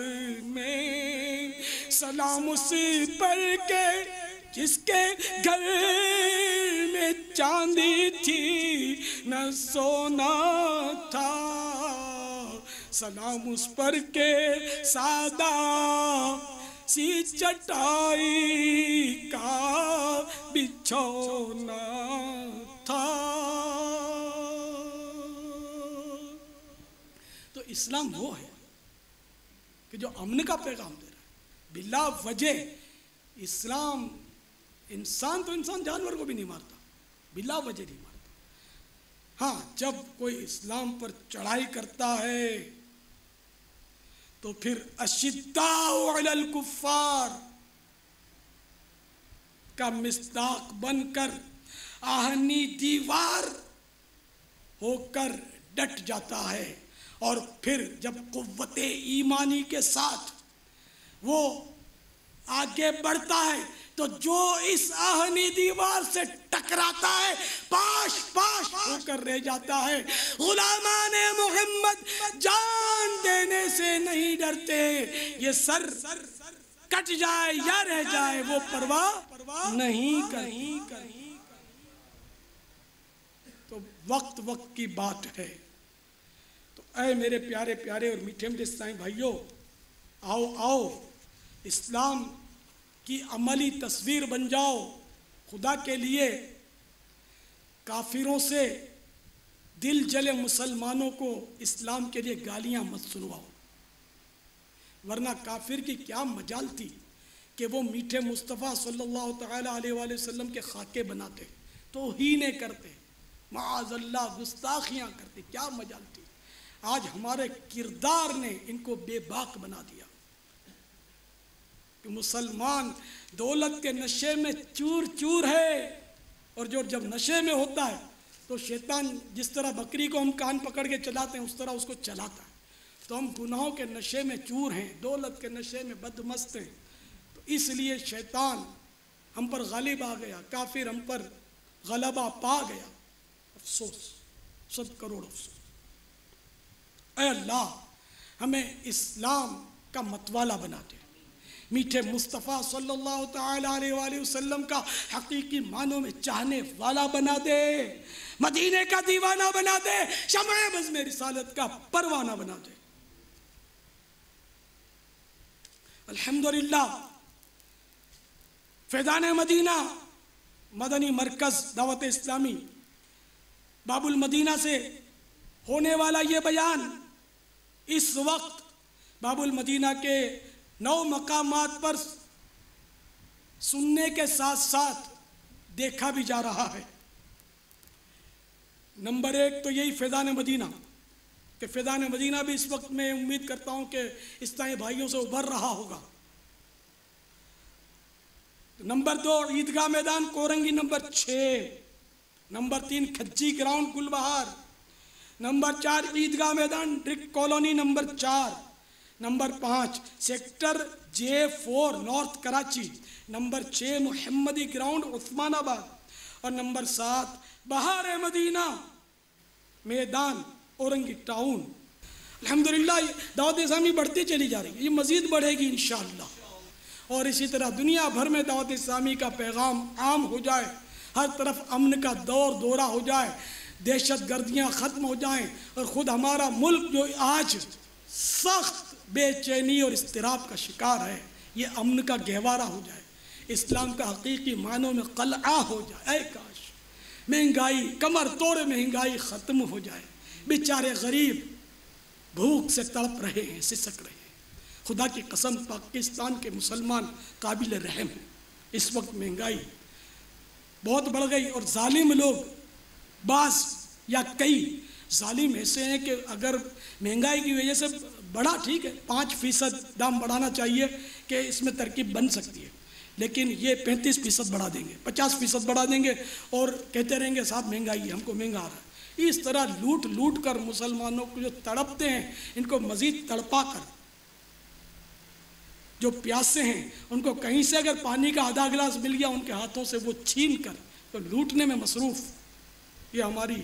S2: में। सलाम उस पर के जिसके घर में चांदी थी, न सोना था। सलाम उस पर के सादा सी चटाई का बिछौना था। इस्लाम वो है कि जो अमन का पैगाम दे रहा है। बिला वजह, इस्लाम इंसान तो इंसान जानवर को भी नहीं मारता बिला वजह नहीं मारता। हाँ जब कोई इस्लाम पर चढ़ाई करता है तो फिर अशिद्दाउल कुफ्फार का मिस्ताक बनकर, आहनी दीवार होकर डट जाता है। और फिर जब कुत ईमानी के साथ वो आगे बढ़ता है तो जो इस आहनी दीवार से टकराता है, पाश पाश होकर रह जाता है। गुलामा ने मोहम्मद जान देने से नहीं डरते। ये सर सर कट जाए या रह जाए, वो परवाह नहीं कहीं कहीं तो वक्त वक्त की बात है। ऐ मेरे प्यारे प्यारे और मीठे मीठे साईं भाइयों, आओ आओ, इस्लाम की अमली तस्वीर बन जाओ, खुदा के लिए। काफिरों से दिल जले मुसलमानों को इस्लाम के लिए गालियाँ मत सुनवाओ, वरना काफिर की क्या मजाल थी कि वो मीठे मुस्तफ़ा सल्लल्लाहु अलैहि वसल्लम के खाके बनाते तो ही ने करते माजल्ला गुस्ताखियाँ करते, क्या मजाल थी। आज हमारे किरदार ने इनको बेबाक बना दिया। कि मुसलमान दौलत के नशे में चूर चूर है और जो जब नशे में होता है तो शैतान जिस तरह बकरी को हम कान पकड़ के चलाते हैं, उस तरह उसको चलाता है। तो हम गुनाहों के नशे में चूर हैं, दौलत के नशे में बदमस्त हैं। तो इसलिए शैतान हम पर गालिब आ गया, काफिर हम पर गलबा पा गया। अफसोस सद करोड़ अफसोस। अल्लाह, हमें इस्लाम का मतवाला बना दे मीठे मुस्तफ़ा सल्लल्लाहु अलैहि वसल्लम का हकीकी मानों में चाहने वाला बना दे, मदीने का दीवाना बना दे शमए में रिसालत का परवाना बना दे। अल्हम्दुलिल्लाह फैदान मदीना, मदनी मरकज़ दावत इस्लामी, बाबुल मदीना से होने वाला ये बयान इस वक्त बाबुल मदीना के नौ मकाम पर सुनने के साथ साथ देखा भी जा रहा है। नंबर एक तो यही फैज़ान मदीना, कि फैज़ान मदीना भी इस वक्त मैं उम्मीद करता हूँ कि इस तरह भाइयों से उभर रहा होगा। नंबर दो, ईदगाह मैदान कोरंगी नंबर छः नंबर तीन, खज्जी ग्राउंड गुलबहार नंबर चार, Eidgah Maidan brick colony number चार। नंबर पाँच, sector J four, north Karachi. Number छः, मोहम्मदी ग्राउंड, उस्मानाबाद। और नंबर सात, बहार मदीना, मैदान, औरंगी टाउन। अल्हम्दुलिल्लाह दावत इस्लामी बढ़ती चली जा रही है। ये मज़ीद बढ़ेगी इन और इसी तरह दुनिया भर में दावत इस्लामी का पैगाम आम हो जाए, हर तरफ़ अमन का दौर दौरा हो जाए दहशत गर्दियाँ ख़त्म हो जाएँ और ख़ुद हमारा मुल्क जो आज सख्त बेचैनी और इसतराब का शिकार है, ये अमन का गहवारा हो जाए। इस्लाम का हकीकी मानों में कलआ हो जाए। काश, महँगाई, कमर तोड़ महँगाई ख़त्म हो जाए। बेचारे गरीब भूख से तड़प रहे हैं, सिसक रहे हैं। खुदा की कसम, पाकिस्तान के मुसलमान काबिल रहम हैं। इस वक्त महँगाई बहुत बढ़ गई और जालिम लोग बास या कई जालिम ऐसे हैं कि अगर महँगाई की वजह से बढ़ा, ठीक है, पाँच फ़ीसद दाम बढ़ाना चाहिए कि इसमें तरकीब बन सकती है। लेकिन ये पैंतीस फ़ीसद बढ़ा देंगे, पचास फ़ीसद बढ़ा देंगे और कहते रहेंगे, साहब, महँगाई हमको महँगा आ रहा है। इस तरह लूट लूट कर मुसलमानों को जो तड़पते हैं, इनको मज़ीद तड़पा कर जो प्यासे हैं, उनको कहीं से अगर पानी का आधा गिलास मिल गया, उनके हाथों से वो छीन कर तो लूटने में मसरूफ़। ये हमारी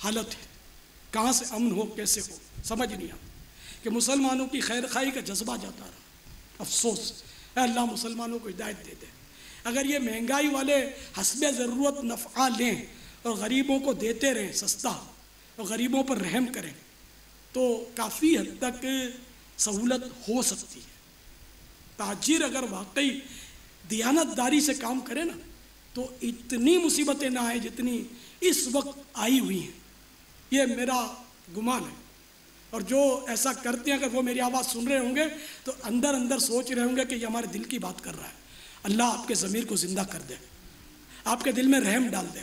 S2: हालत है। कहाँ से अमन हो, कैसे हो, समझ नहीं आता। कि मुसलमानों की खैर खाई का जज्बा जाता रहा। अफसोस अल्लाह मुसलमानों को हिदायत दे दे। अगर ये महँगाई वाले हसब ज़रूरत नफ़ा लें और गरीबों को देते रहें सस्ता और गरीबों पर रहम करें तो काफ़ी हद तक सहूलत हो सकती है। ताजिर अगर वाकई दियानतदारी से काम करे ना तो इतनी मुसीबतें ना आए जितनी इस वक्त आई हुई हैं। ये मेरा गुमान है। और जो ऐसा करते हैं, अगर वो मेरी आवाज़ सुन रहे होंगे तो अंदर अंदर सोच रहे होंगे कि ये हमारे दिल की बात कर रहा है। अल्लाह आपके ज़मीर को ज़िंदा कर दे। आपके दिल में रहम डाल दे।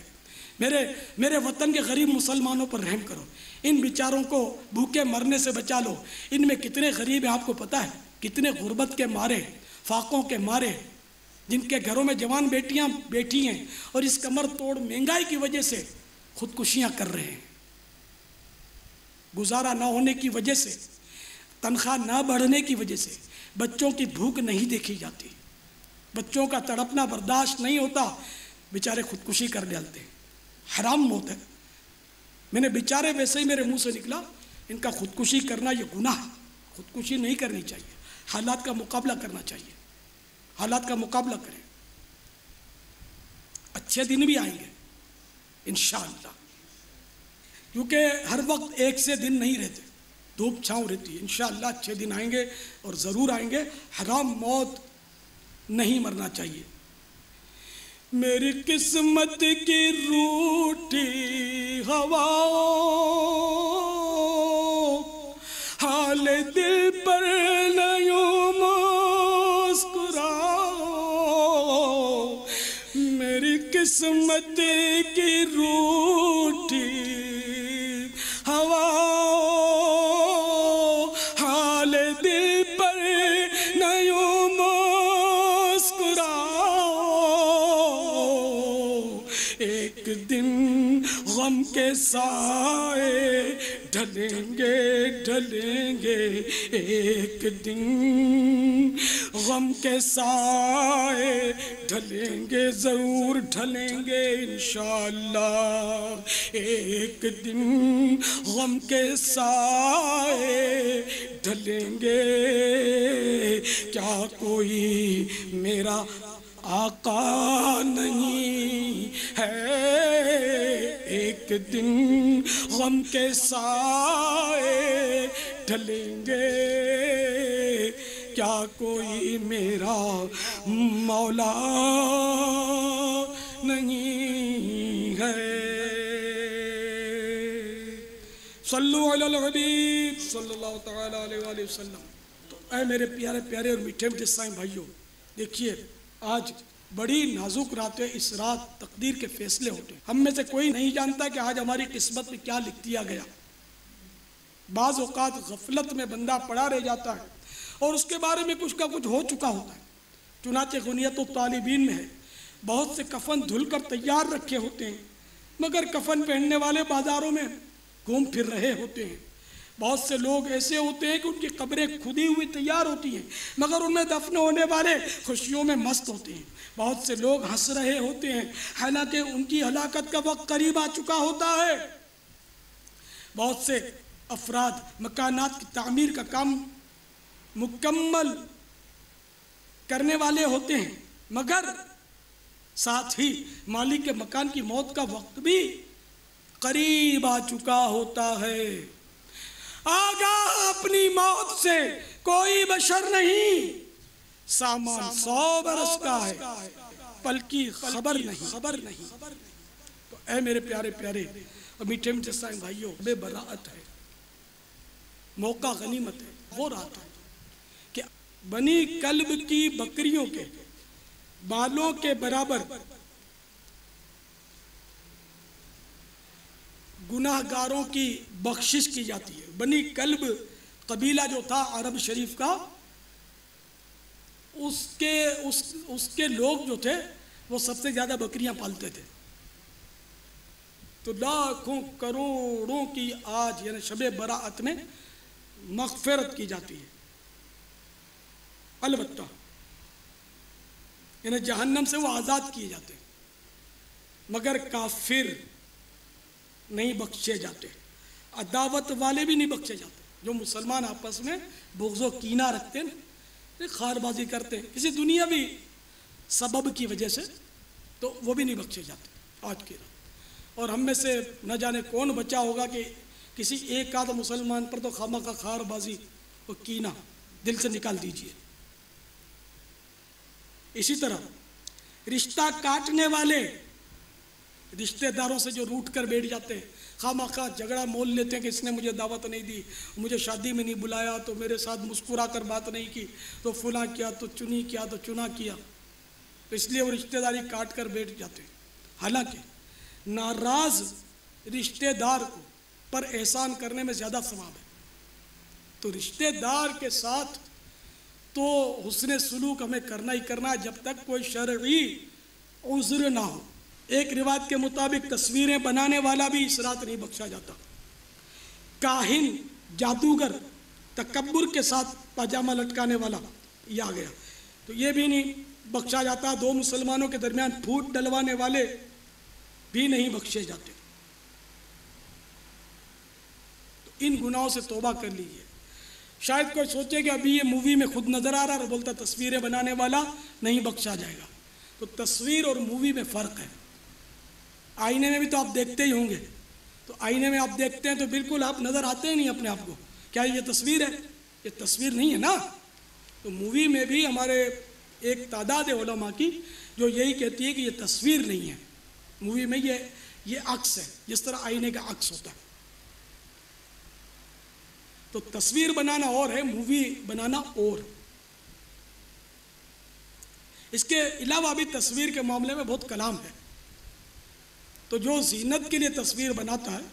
S2: मेरे मेरे वतन के गरीब मुसलमानों पर रहम करो। इन बेचारों को भूखे मरने से बचा लो। इनमें कितने गरीब हैं, आपको पता है? कितने गुर्बत के मारे फाकों के मारे जिनके घरों में जवान बेटियाँ बैठी हैं और इस कमर तोड़ महँगाई की वजह से खुदकुशियाँ कर रहे हैं। गुजारा ना होने की वजह से, तनख्वाह ना बढ़ने की वजह से बच्चों की भूख नहीं देखी जाती। बच्चों का तड़पना बर्दाश्त नहीं होता, बेचारे खुदकुशी कर डालते हराम मौत है। मैंने बेचारे वैसे ही मेरे मुँह से निकला, इनका खुदकुशी करना ये गुनाह खुदकुशी नहीं करनी चाहिए। हालात का मुकाबला करना चाहिए। हालात का मुकाबला करें। अच्छे दिन भी आएँगे इन क्योंकि हर वक्त एक से दिन नहीं रहते, धूप छाँव रहती है। इन अच्छे दिन आएँगे और ज़रूर आएँगे। हराम मौत नहीं मरना चाहिए। मेरी किस्मत की रूठी हवा, हाल दिल पर नयो किस्मत की रूठी। हवा हाल दिल पर नयो मुस्कुराओ। एक दिन गम के साए ढलेंगे ढलेंगे एक दिन। गम के साए ढलेंगे, ज़रूर ढलेंगे इंशाल्लाह एक दिन। गम के साए ढलेंगे, क्या कोई मेरा आका नहीं है। एक दिन गम के साए ढलेंगे। क्या कोई मेरा मौला नहीं है? सल्लल्लाहु अलैहि वसल्लम। तो ऐ मेरे प्यारे प्यारे और मीठे मीठे साईं भाइयों, देखिए आज बड़ी नाजुक रात है इस रात तकदीर के फैसले होते हैं। हम में से कोई नहीं जानता कि आज हमारी किस्मत में क्या लिख दिया गया। बाज़ अवकात गफलत में बंदा पड़ा रह जाता है और उसके बारे में कुछ का कुछ हो चुका होता है। चुनाचे गुनियत तालिबीन में है। बहुत से कफन धुल कर तैयार रखे होते हैं, मगर कफन पहनने वाले बाज़ारों में घूम फिर रहे होते हैं। बहुत से लोग ऐसे होते हैं कि उनकी कब्रें खुदी हुई तैयार होती हैं, मगर उनमें दफन होने वाले खुशियों में मस्त होते हैं। बहुत से लोग हंस रहे होते हैं, हालाँकि उनकी हलाकत का वक्त करीब आ चुका होता है। बहुत से अफराद मकानात की तामीर का काम मुकम्मल करने वाले होते हैं, मगर साथ ही मालिक के मकान की मौत का वक्त भी करीब आ चुका होता है। आगा अपनी मौत से कोई बशर नहीं। सामान सौ बरस का है पल की खबर नहीं खबर नहीं। तो ऐ मेरे प्यारे प्यारे और मीठे मीठे साईं भाइयों बेबरात है मौका गनीमत है वो रात है कि बनी कल्ब की बकरियों के बालों के बराबर गुनाहगारों की बख्शिश की जाती है। बनी कल्ब कबीला जो था अरब शरीफ का, उसके, उस, उसके लोग जो थे, वो सबसे ज़्यादा बकरियाँ पालते थे। तो लाखों करोड़ों की आज, यानी शब बरात में मगफरत की जाती है। अलबत्ता, यानी जहन्नम से वो आज़ाद किए जाते हैं। मगर काफिर नहीं बख्शे जाते। अदावत वाले भी नहीं बख्शे जाते। जो मुसलमान आपस में बुगजो कीना रखते हैं खारबाजी करते हैं। किसी दुनियावी सबब की वजह से तो वो भी नहीं बख्शे जाते आज की रात। और हम में से न जाने कौन बच्चा होगा कि किसी एक का तो मुसलमान पर तो खामा का खारबाजी और कीना दिल से निकाल दीजिए। इसी तरह रिश्ता काटने वाले रिश्तेदारों से जो रूट कर बैठ जाते हैं खामा खा झगड़ा मोल लेते हैं कि इसने मुझे दावत नहीं दी, मुझे शादी में नहीं बुलाया तो मेरे साथ मुस्कुरा कर बात नहीं की तो फुला किया तो चुनी किया तो चुना किया। तो इसलिए वो रिश्तेदारी काट कर बैठ जाते हैं। हालाँकि नाराज़ रिश्तेदार को पर एहसान करने में ज़्यादा सवाब है। तो रिश्तेदार के साथ तो हुसन सलूक हमें करना ही करना है, जब तक कोई शर्री उज्र ना हो। एक रिवाज के मुताबिक तस्वीरें बनाने वाला भी इस रात नहीं बख्शा जाता। काहिन, जादूगर तकबर के साथ पाजामा लटकाने वाला ये आ गया। तो ये भी नहीं बख्शा जाता, दो मुसलमानों के दरमियान फूट डलवाने वाले भी नहीं बख्शे जाते। तो इन गुनाहों से तोबा कर लीजिए। शायद कोई सोचे कि अभी ये मूवी में खुद नज़र आ रहा है बोलता तस्वीरें बनाने वाला नहीं बख्शा जाएगा। तो तस्वीर और मूवी में फ़र्क है। आईने में भी तो आप देखते ही होंगे। तो आईने में आप देखते हैं तो बिल्कुल आप नज़र आते ही नहीं अपने आप को। क्या ये तस्वीर है? ये तस्वीर नहीं है ना? तो मूवी में भी हमारे एक तादाद है उलमा की, जो यही कहती है कि ये तस्वीर नहीं है। मूवी में ये ये अक्स है, जिस तरह आईने का अक्स होता है। तो तस्वीर बनाना और है, मूवी बनाना और। इसके अलावा भी तस्वीर के मामले में बहुत कलाम है। तो जो जीनत के लिए तस्वीर बनाता है,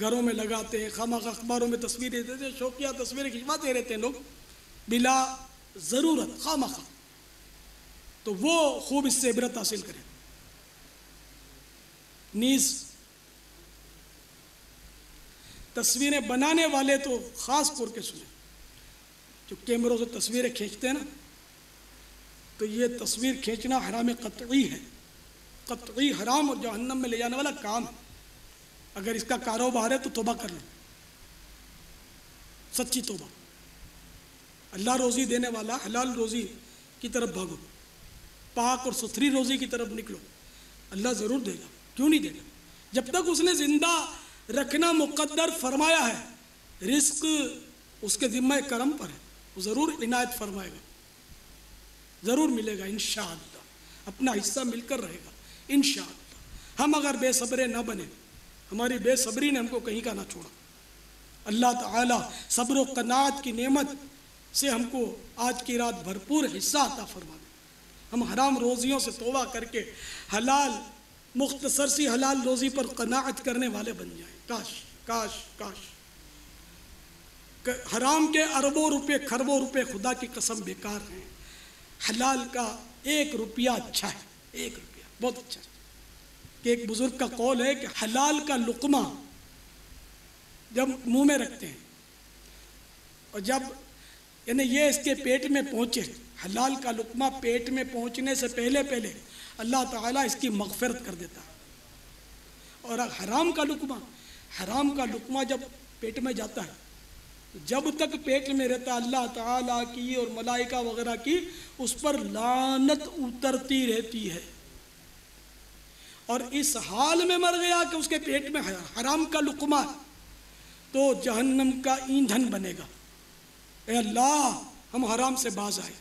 S2: घरों में लगाते हैं, खामा अखबारों में तस्वीरें देते हैं, शौकिया तस्वीरें खिंचवाते रहते हैं लोग, बिला ज़रूरत, खामा खा। तो वो खूब इससे इबरत हासिल करें। नीज, तस्वीरें बनाने वाले तो ख़ास तौर के सुने। जो कैमरों से तस्वीरें खींचते हैं ना तो ये तस्वीर खींचना हराम कतई है। कतई हराम और जहन्नम में ले जाने वाला काम है। अगर इसका कारोबार है तो तोबा कर लो। सच्ची तोबा। अल्लाह रोज़ी देने वाला, हलाल रोज़ी की तरफ़ भागो। पाक और सुथरी रोज़ी की तरफ़ निकलो। अल्लाह ज़रूर देगा। क्यों नहीं देगा? जब तक उसने ज़िंदा रखना मुकद्दर फरमाया है, रिस्क उसके ज़िम्मे करम पर है। वो ज़रूर इनायत फरमाएगा। ज़रूर मिलेगा इन अपना हिस्सा मिलकर रहेगा। इन हम अगर बेसब्रे न बने, हमारी बेसब्री ने हमको कहीं का ना छोड़ा। अल्लाह ताला सब्र कनात की नेमत से हमको आज की रात भरपूर हिस्सा आता फरमा दे। हम हराम रोज़ियों से तोबा करके हलाल, मुख्तसर सी हलाल रोज़ी पर कनात करने वाले बन जाए। काश काश काश। हराम के अरबों रुपए, खरबों रुपए खुदा की कसम बेकार हैं। हलाल का एक रुपया अच्छा है, एक रुपया। बहुत अच्छा। कि एक बुज़ुर्ग का कौल है कि हलाल का लुकमा जब मुँह में रखते हैं और जब, यानी ये इसके पेट में पहुँचे, हलाल का लुकमा पेट में पहुँचने से पहले पहले अल्लाह ताला इसकी मगफरत कर देता और हराम का लुकमा, हराम का लुकमा जब पेट में जाता है जब तक पेट में रहता अल्लाह ताला की और मलाइका वगैरह की, उस पर लानत उतरती रहती है। और इस हाल में मर गया कि उसके पेट में हराम का लुकमा तो जहन्नम का ईंधन बनेगा। ए अल्लाह, हम हराम से बाज आए।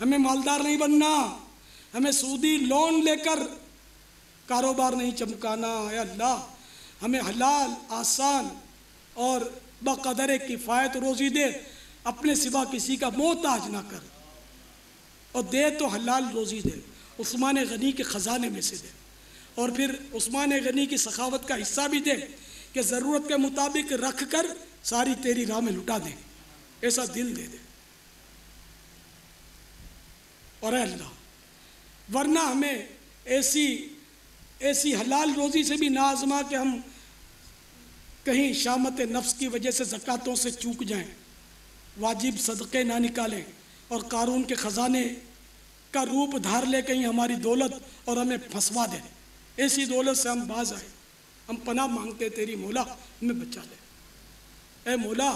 S2: हमें मालदार नहीं बनना, हमें सूदी लोन लेकर कारोबार नहीं चमकाना। है अल्लाह, हमें हलाल, आसान और बकदर किफ़ायत रोज़ी दे, अपने सिवा किसी का मोहताज ना कर। और दे तो हलाल रोज़ी दे। उस्मान गनी के ख़जाने में से दें। और फिर उस्मान गनी की सखावत का हिस्सा भी दें कि ज़रूरत के मुताबिक रख कर सारी तेरी राह में लुटा दें। ऐसा दिल दे दे। और अल्लाह, वरना हमें ऐसी ऐसी हलाल रोज़ी से भी ना आजमा कि हम कहीं शामत नफ्स की वजह से ज़क़़तों से चूक जाएँ, वाजिब सदक़े ना निकालें और कानून के ख़जाने का रूप धार ले कहीं हमारी दौलत और हमें फंसवा दे। ऐसी दौलत से हम बाज आए। हम पनाह मांगते, तेरी मोला, हमें बचा ले। ए मोला,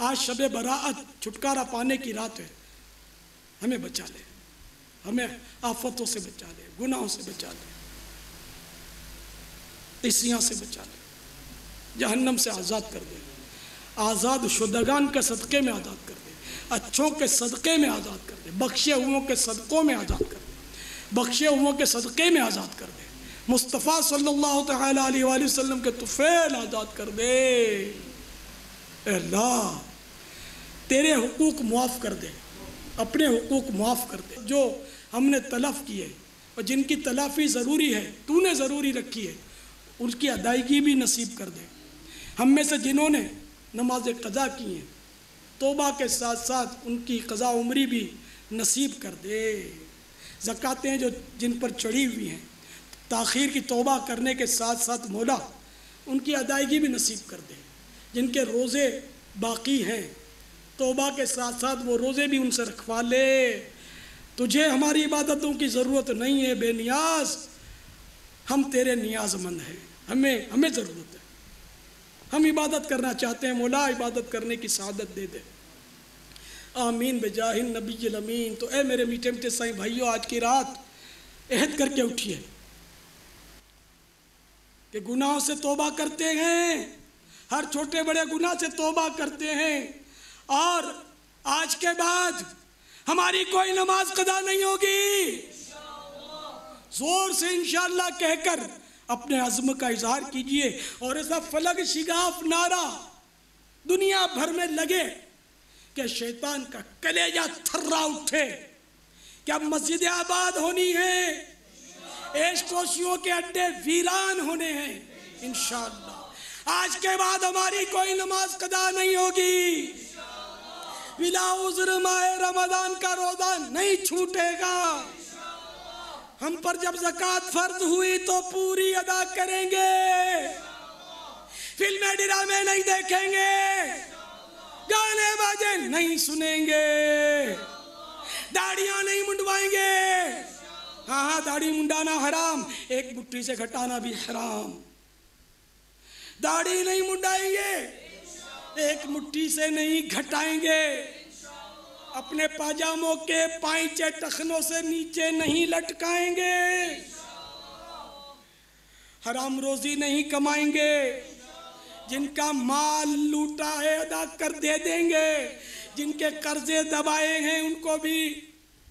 S2: आज शब बरात छुटकारा पाने की रात है। हमें बचा ले। हमें आफतों से बचा ले, गुनाहों से बचा ले। इसियाँ से बचा ले। जहन्नम से आज़ाद कर दे। आज़ाद शुदगान के सदक़े में आज़ाद कर दे। अच्छों के सदक़े में आज़ाद कर दे बख्शे हुओं के सदक़ों में आज़ाद कर दे बख्शे हुओं के सदक़े में आज़ाद कर दे। मुस्तफ़ा सल्लल्लाहु अलैहि वसल्लम के तुफ़ैल आज़ाद कर दे। अल्लाह, तेरे हुकूक मुआफ़ कर दे, अपने हुकूक मुआफ़ कर दे, जो हमने तलफ़ किए, और जिनकी तलाफ़ी ज़रूरी है, तूने ज़रूरी रखी है, उनकी अदायगी भी नसीब कर दे। हम में से जिन्होंने नमाज़ कज़ा की हैं तोबा के साथ साथ उनकी कज़ा उम्री भी नसीब कर दे। ज़क़ातें जो जिन पर चढ़ी हुई हैं। ताख़ीर की तोबा करने के साथ साथ मौला उनकी अदायगी भी नसीब कर दे। जिनके रोज़े बाकी हैं, तोबा के साथ साथ वो रोज़े भी उनसे रखवा ले। तुझे हमारी इबादतों की ज़रूरत नहीं है, बेनियाज। हम तेरे नियाजमंद हैं। हमें हमें ज़रूरत है। हम इबादत करना चाहते हैं, मौला इबादत करने की शहादत दे दे। आमीन बेजाहिन नबी अमीन। तो ए मेरे मीठे मीठे साईं भाइयों, आज की रात अहद करके उठिए कि गुनाहों से तोबा करते हैं, हर छोटे बड़े गुनाह से तोबा करते हैं, और आज के बाद हमारी कोई नमाज़ कदा नहीं होगी। ज़ोर से इंशाल्लाह कहकर अपने अज़म का इजहार कीजिए और ऐसा फलक शिगाफ नारा दुनिया भर में लगे। कि शैतान का कलेजा थर्रा उठे। क्या मस्जिद आबाद होनी है? एशकोशियों के अड्डे वीरान होने हैं, इंशाल्लाह। आज के बाद हमारी कोई नमाज़ कदा नहीं होगी। बिला उज्र माए रमज़ान का रोजा नहीं छूटेगा। हम पर जब जक़ात फ़र्ज़ हुई तो पूरी अदा करेंगे। फ़िल्में, ड्रामे नहीं देखेंगे। गाने बाजे नहीं सुनेंगे। दाढ़ियाँ नहीं मुंडवाएँगे। हाँ हाँ दाढ़ी मुंडाना हराम, एक मुट्ठी से घटाना भी हराम। दाढ़ी नहीं मुंडाएँगे, एक मुट्ठी से नहीं घटाएँगे। अपने पाजामों के पाइचे टखनों से नीचे नहीं लटकाएँगे। हराम रोजी नहीं कमाएँगे। जिनका माल लूटा है अदा कर दे देंगे, जिनके कर्जे दबाए हैं, उनको भी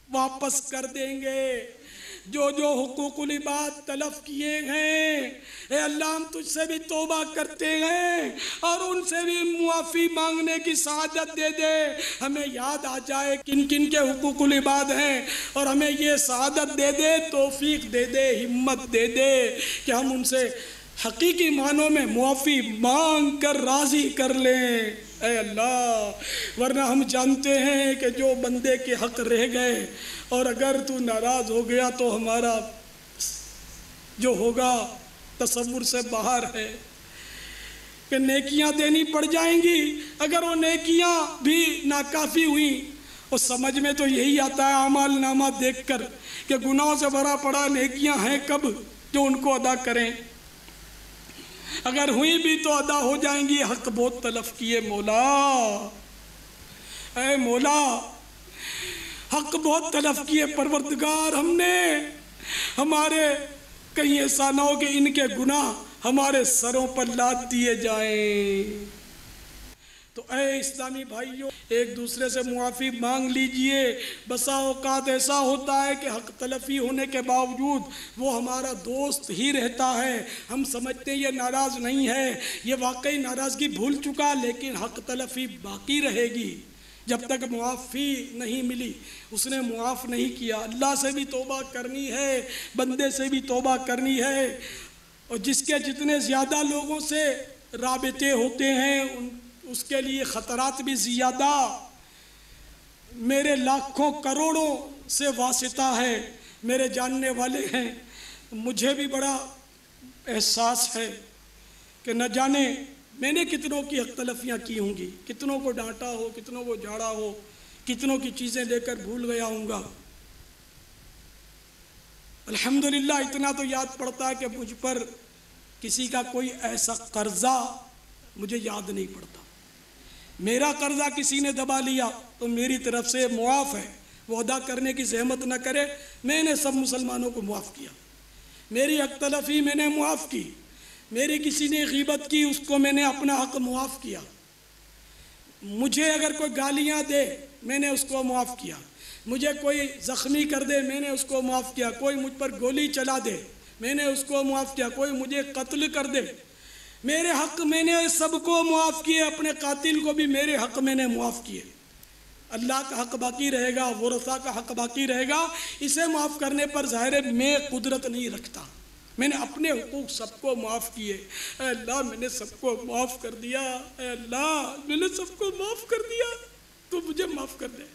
S2: वापस कर देंगे। जो जो हुकूकुल इबाद तलफ किए हैं अल्लाह, हम तुझसे भी तोबा करते हैं और उनसे भी मुआफ़ी मांगने की शहादत दे दे। हमें याद आ जाए किन किन के हुकूकुल इबाद हैं और हमें ये शहादत दे दे, तोफ़ीक दे दे, हिम्मत दे दे कि हम उनसे हकीकी मानों में मुआफ़ी मांग कर राज़ी कर लें। अल्लाह, वरना हम जानते हैं कि जो बंदे के हक रह गए, और अगर तू नाराज़ हो गया तो हमारा जो होगा, तस्वुर से बाहर है। कि नेकियाँ देनी पड़ जाएँगी, अगर वो नेकियाँ भी नाकाफ़ी हुई। और समझ में तो यही आता है अमाल नामा देख कर कि गुनाहों से भरा पड़ा नेकियाँ हैं कब जो उनको अदा करें। अगर हुई भी तो अदा हो जाएँगी। हक बहुत तलफ किए मौला। ए मौला, हक बहुत तलफ किए परवरदगार हमने। हमारे कहीं ऐसा ना हो कि इनके गुनाह हमारे सरों पर लाद दिए जाएँ। तो ऐ इस्लामी भाइयों, एक दूसरे से मुआफ़ी मांग लीजिए। बसा औकात ऐसा होता है कि हक तलफ़ी होने के बावजूद वो हमारा दोस्त ही रहता है। हम समझते हैं ये नाराज़ नहीं है। ये वाकई नाराज़गी भूल चुका, लेकिन हक तलफ़ी बाकी रहेगी। जब तक मुआफ़ी नहीं मिली, उसने मुआफ़ नहीं किया। अल्लाह से भी तोबा करनी है, बंदे से भी तोबा करनी है। और जिसके जितने ज़्यादा लोगों से रबते होते हैं, उन उसके लिए ख़तरात भी ज़्यादा मेरे लाखों करोड़ों से वास्ता है, मेरे जानने वाले हैं। मुझे भी बड़ा एहसास है कि न जाने मैंने कितनों की तलफियाँ की होंगी, कितनों को डांटा हो, कितनों को झाड़ा हो, कितनों की चीज़ें लेकर भूल गया हूँगा अल्हम्दुलिल्लाह, इतना तो याद पड़ता है कि मुझ पर किसी का कोई ऐसा कर्जा मुझे याद नहीं पड़ता। मेरा कर्जा किसी ने दबा लिया तो मेरी तरफ़ से मुआफ़ है। वो अदा करने की जहमत न करे, मैंने सब मुसलमानों को मुआफ़ किया। मेरी हक तलफ़ी मैंने मुआफ़ की। मेरी किसी ने गीबत की, उसको मैंने अपना हक मुआफ़ किया। मुझे अगर कोई गालियाँ दे, मैंने उसको मुआफ़ किया। मुझे कोई ज़ख्मी कर दे, मैंने उसको मुआफ़ किया। कोई मुझ पर गोली चला दे, मैंने उसको मुआफ़ किया। कोई मुझे कत्ल कर दे मेरे हक मैंने सबको मुआफ़ किए, अपने कातिल को भी मेरे हक मैंने मुआफ़ किए। अल्लाह का हक बाकी रहेगा वरसा का हक बाकी रहेगा। इसे माफ़ करने पर ज़ाहिर मैं कुदरत नहीं रखता। मैंने अपने हुकूक सबको माफ़ किए। अल्लाह, मैंने सबको माफ़ कर दिया। अल्लाह, मैंने सबको माफ़ कर दिया। तो मुझे माफ़ कर दे।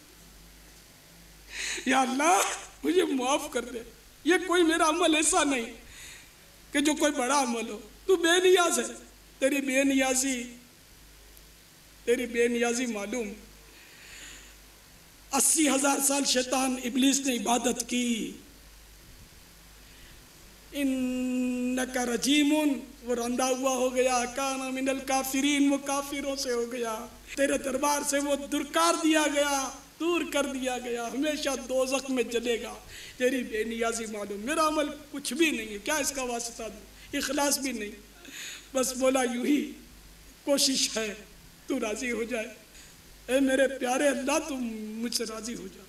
S2: या अल्लाह, मुझे माफ़ कर दे। ये कोई मेरा अमल ऐसा नहीं कि जो कोई बड़ा अमल हो। तू बेनियाज है। तेरी बेनियाजी तेरी बेनियाजी मालूम। अस्सी हज़ार साल शैतान इबलीस ने इबादत की। इन का रजीमुन, वो रंधा हुआ हो गया। काना मिनल काफिरीन, वो काफिरों से हो गया। तेरे दरबार से वो दुरकार दिया गया, दूर कर दिया गया। हमेशा दोजक में जलेगा। तेरी बेनियाजी मालूम। मेरा अमल कुछ भी नहीं है। क्या इसका वास्ता दूँ? इखलास भी नहीं। बस बोला, यूँ ही कोशिश है, तू राज़ी हो जाए। ए मेरे प्यारे अल्लाह तुम मुझसे राज़ी हो जा।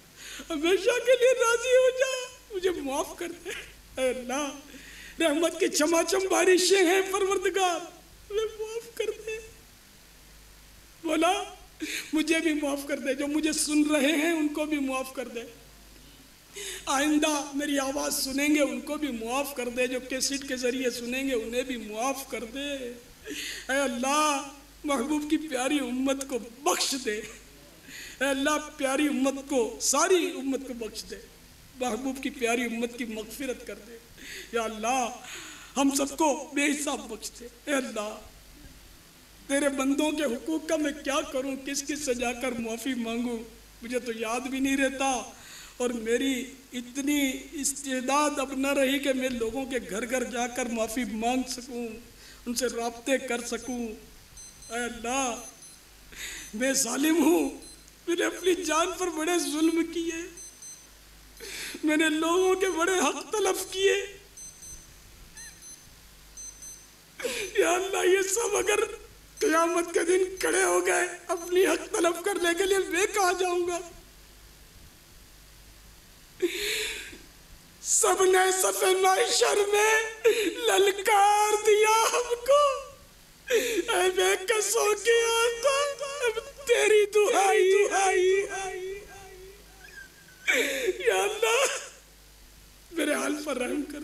S2: हमेशा के लिए राज़ी हो जा। मुझे माफ़ कर दे। अल्लाह, रहमत की चमाचम बारिशें हैं, परवरदगार। मुझे माफ़ कर दे। बोला, मुझे भी माफ़ कर दे। जो मुझे सुन रहे हैं, उनको भी माफ़ कर दे। आइंदा मेरी आवाज़ सुनेंगे, उनको भी मुआफ़ कर दे, जो कैसेट के ज़रिए सुनेंगे, उन्हें भी मुआफ़ कर दे। अल्लाह, महबूब की प्यारी उम्मत को बख्श दे। अल्लाह, प्यारी उम्मत को, सारी उम्मत को बख्श दे। महबूब की प्यारी उम्मत की मगफिरत कर दे। या अल्लाह, हम सबको बेहिसाब बख्श दे। अल्लाह, तेरे बंदों के हुकूक का मैं क्या करूँ? किस किस से जाकर माफ़ी मांगूं? मुझे तो याद भी नहीं रहता। और मेरी इतनी इस्तेदाद अब न रही कि मैं लोगों के घर घर जाकर माफ़ी मांग सकूँ, उनसे रबते कर सकूँ। अल्लाह, मैं ालिम हूँ। मैंने अपनी जान पर बड़े जुल्म किए। मैंने लोगों के बड़े हक तलब किए। अल्लाह, ये सब अगर क़यामत के दिन खड़े हो गए, अपनी हक तलब करने के लिए मैं कहा जाऊँगा? सबने सफे माशर में ललकार दिया हमको। कसों की तेरी दुहाई दुहाई या अल्लाह, मेरे हाल पर रहम कर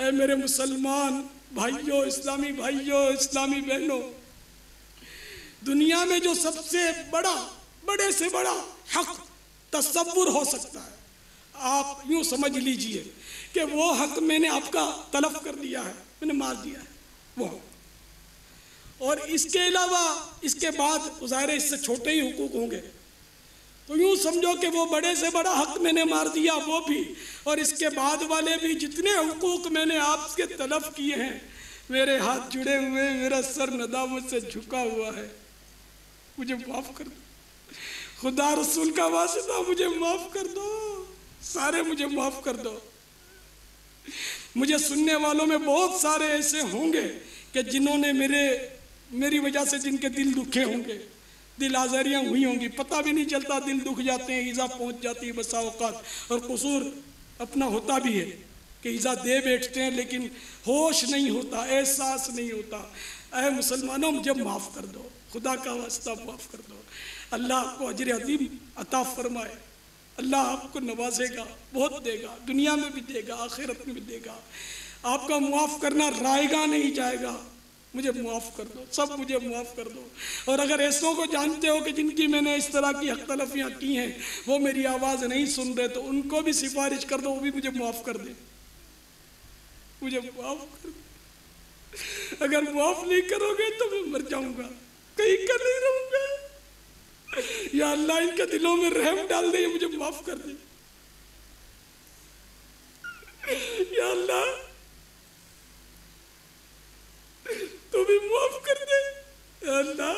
S2: ऐ मेरे मुसलमान भाइयों, इस्लामी भाइयों, इस्लामी बहनों, दुनिया में जो सबसे बड़ा, बड़े से बड़ा हक, तस्वुर हो सकता है। आप यूँ समझ लीजिए कि वो हक मैंने आपका तलब कर दिया है, मैंने मार दिया है, वो और इसके अलावा, इसके बाद ज़ाहिर इससे छोटे ही हुकूक होंगे। तो यूँ समझो कि वो बड़े से बड़ा हक मैंने मार दिया, वो भी। और इसके बाद वाले भी जितने हुकूक मैंने आपके तलब किए हैं, मेरे हाथ जुड़े हुए, मेरा सर नदामत से झुका हुआ है, मुझे माफ़ कर दो। खुदा रसूल का वास्ता मुझे माफ़ कर दो। सारे मुझे माफ़ कर दो। मुझे सुनने वालों में बहुत सारे ऐसे होंगे कि जिन्होंने मेरे, मेरी वजह से जिनके दिल दुखे होंगे, दिल आजारियाँ हुई होंगी। पता भी नहीं चलता दिल दुख जाते हैं ईज़ा पहुँच जाती है बसा औकात। और कसूर अपना होता भी है कि ईज़ा दे बैठते हैं, लेकिन होश नहीं होता, एहसास नहीं होता। अः मुसलमानों, मुझे माफ़ कर दो। खुदा का वास्ता माफ़ कर दो। अल्लाह आपको अजर अजीम अता फरमाए। अल्लाह आपको नवाजेगा, बहुत देगा, दुनिया में भी देगा, आखिरत में भी देगा। आपका मुआफ़ करना रायगा नहीं जाएगा। मुझे मुआफ़ कर दो, सब मुझे मुआफ़ कर दो। और अगर ऐसों को जानते हो कि जिनकी मैंने इस तरह की हक तलफियाँ की हैं, वो मेरी आवाज़ नहीं सुन रहे तो उनको भी सिफारिश कर दो, वो भी मुझे मुआफ़ कर दे। मुझे मुआफ़ कर दे। अगर मुआफ़ नहीं करोगे तो मैं मर जाऊँगा। कहीं कर नहीं रहूँगा। या अल्लाह इनके दिलों में रहम डाल दे मुझे माफ़ कर दे। या अल्लाह तो भी माफ़ कर दे। अल्लाह,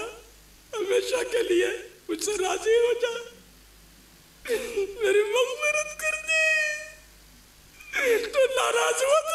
S2: हमेशा के लिए मुझसे राज़ी हो जा। मेरी मगफरत कर दे। तो नाराज़ हुआ तो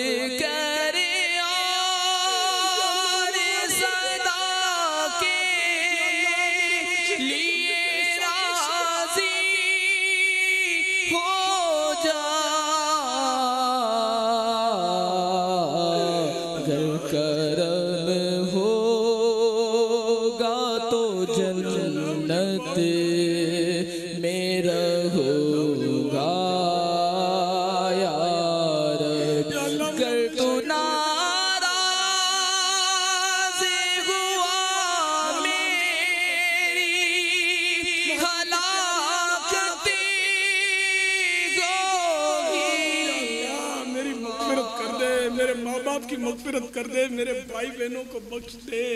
S2: बाप की मगफिरत कर दे, मेरे भाई बहनों को बख्श दे,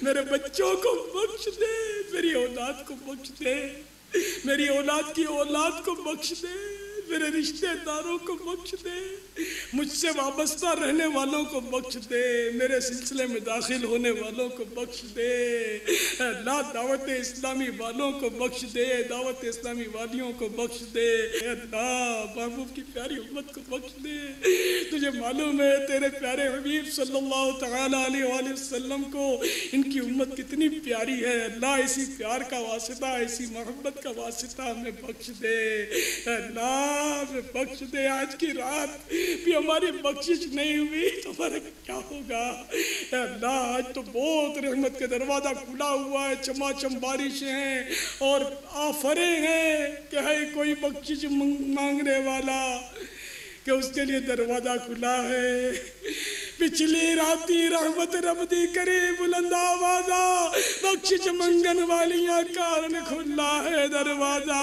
S2: मेरे बच्चों को बख्श दे, मेरी औलाद को बख्श दे, मेरी औलाद की औलाद को बख्श दे। मेरे रिश्तेदारों को बख्श दे। मुझसे वाबस्ता रहने वालों को बख्श दे। मेरे सिलसिले में दाखिल होने वालों को बख्श दे। अल्लाह दावत इस्लामी वालों को बख्श दे, दावत इस्लामी वालियों को बख्श दे। अल्लाह महबूब की प्यारी उम्मत को बख्श दे। तुझे मालूम है, तेरे प्यारे हबीब सल्लल्लाहु अलैहि वसल्लम को इनकी उम्मत कितनी प्यारी है। अल्लाह इसी प्यार का वास्ता, इसी मोहब्बत का वास्ता हमें बख्श दे। अल्लाह हमें बख्श दे, आज की रात भी हमारी बख्शिश नहीं हुई तो हमारा क्या होगा? अल्लाह आज तो बहुत रहमत का दरवाज़ा खुला हुआ है, चमाचम बारिश है, और आफरे हैं कि है कोई बख्शिश मांगने वाला। कि उसके लिए दरवाज़ा खुला है। पिछली राती रहमत रब दी करे बुलंद आवाजा बख्शिश मंगन वालियाँ कारण खुला है दरवाज़ा।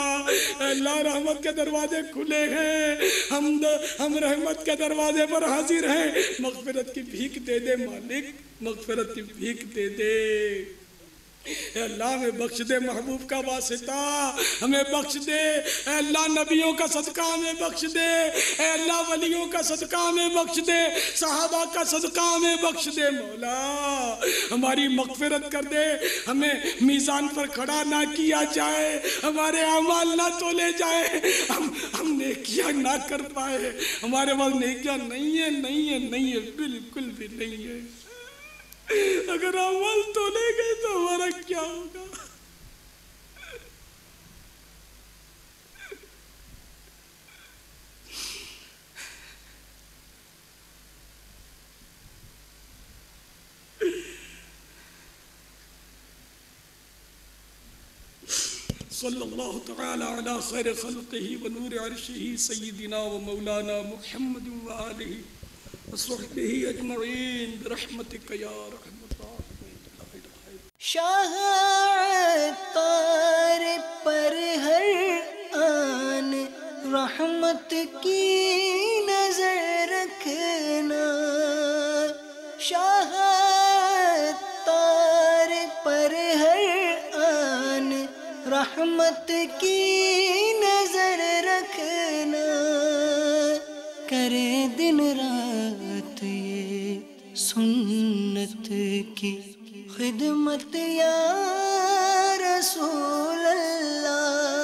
S2: अल्लाह रहमत के दरवाजे खुले हैं। हम द, हम रहमत के दरवाजे पर हाजिर हैं। मगफिरत की भीख दे दे मालिक मगफिरत की भीख दे दे। अल्लाह हमें बख्श दे, महबूब का वास्ता। हमें बख्श दे। अल्लाह नबियों का सदका हमें बख्श दे। अल्लाह वलियों का सदका हमें बख्श दे। सहाबा का सदका हमें बख्श दे, मौला। हमारी मगफिरत कर दे। हमें मीज़ान पर खड़ा ना किया जाए। हमारे अमाल ना तोले जाए। हम हम नेकियाँ ना कर पाए। हमारे पास नेकियाँ नहीं है नहीं है नहीं है। बिल्कुल भी नहीं है। अगर अमल तो नहीं गए तो हमारा क्या होगा? सल्लल्लाहु तआला अला खैर खल्क़िही व नूर अर्शिही सय्यिदिना व मौलाना मुहम्मद
S1: शाह तार पर हर आन रहमत की नज़र रखना शाह तार पर हर आन रहमत की नज़र रखना करे दिन रात सुन्नत की खिदमत या रसूल अल्लाह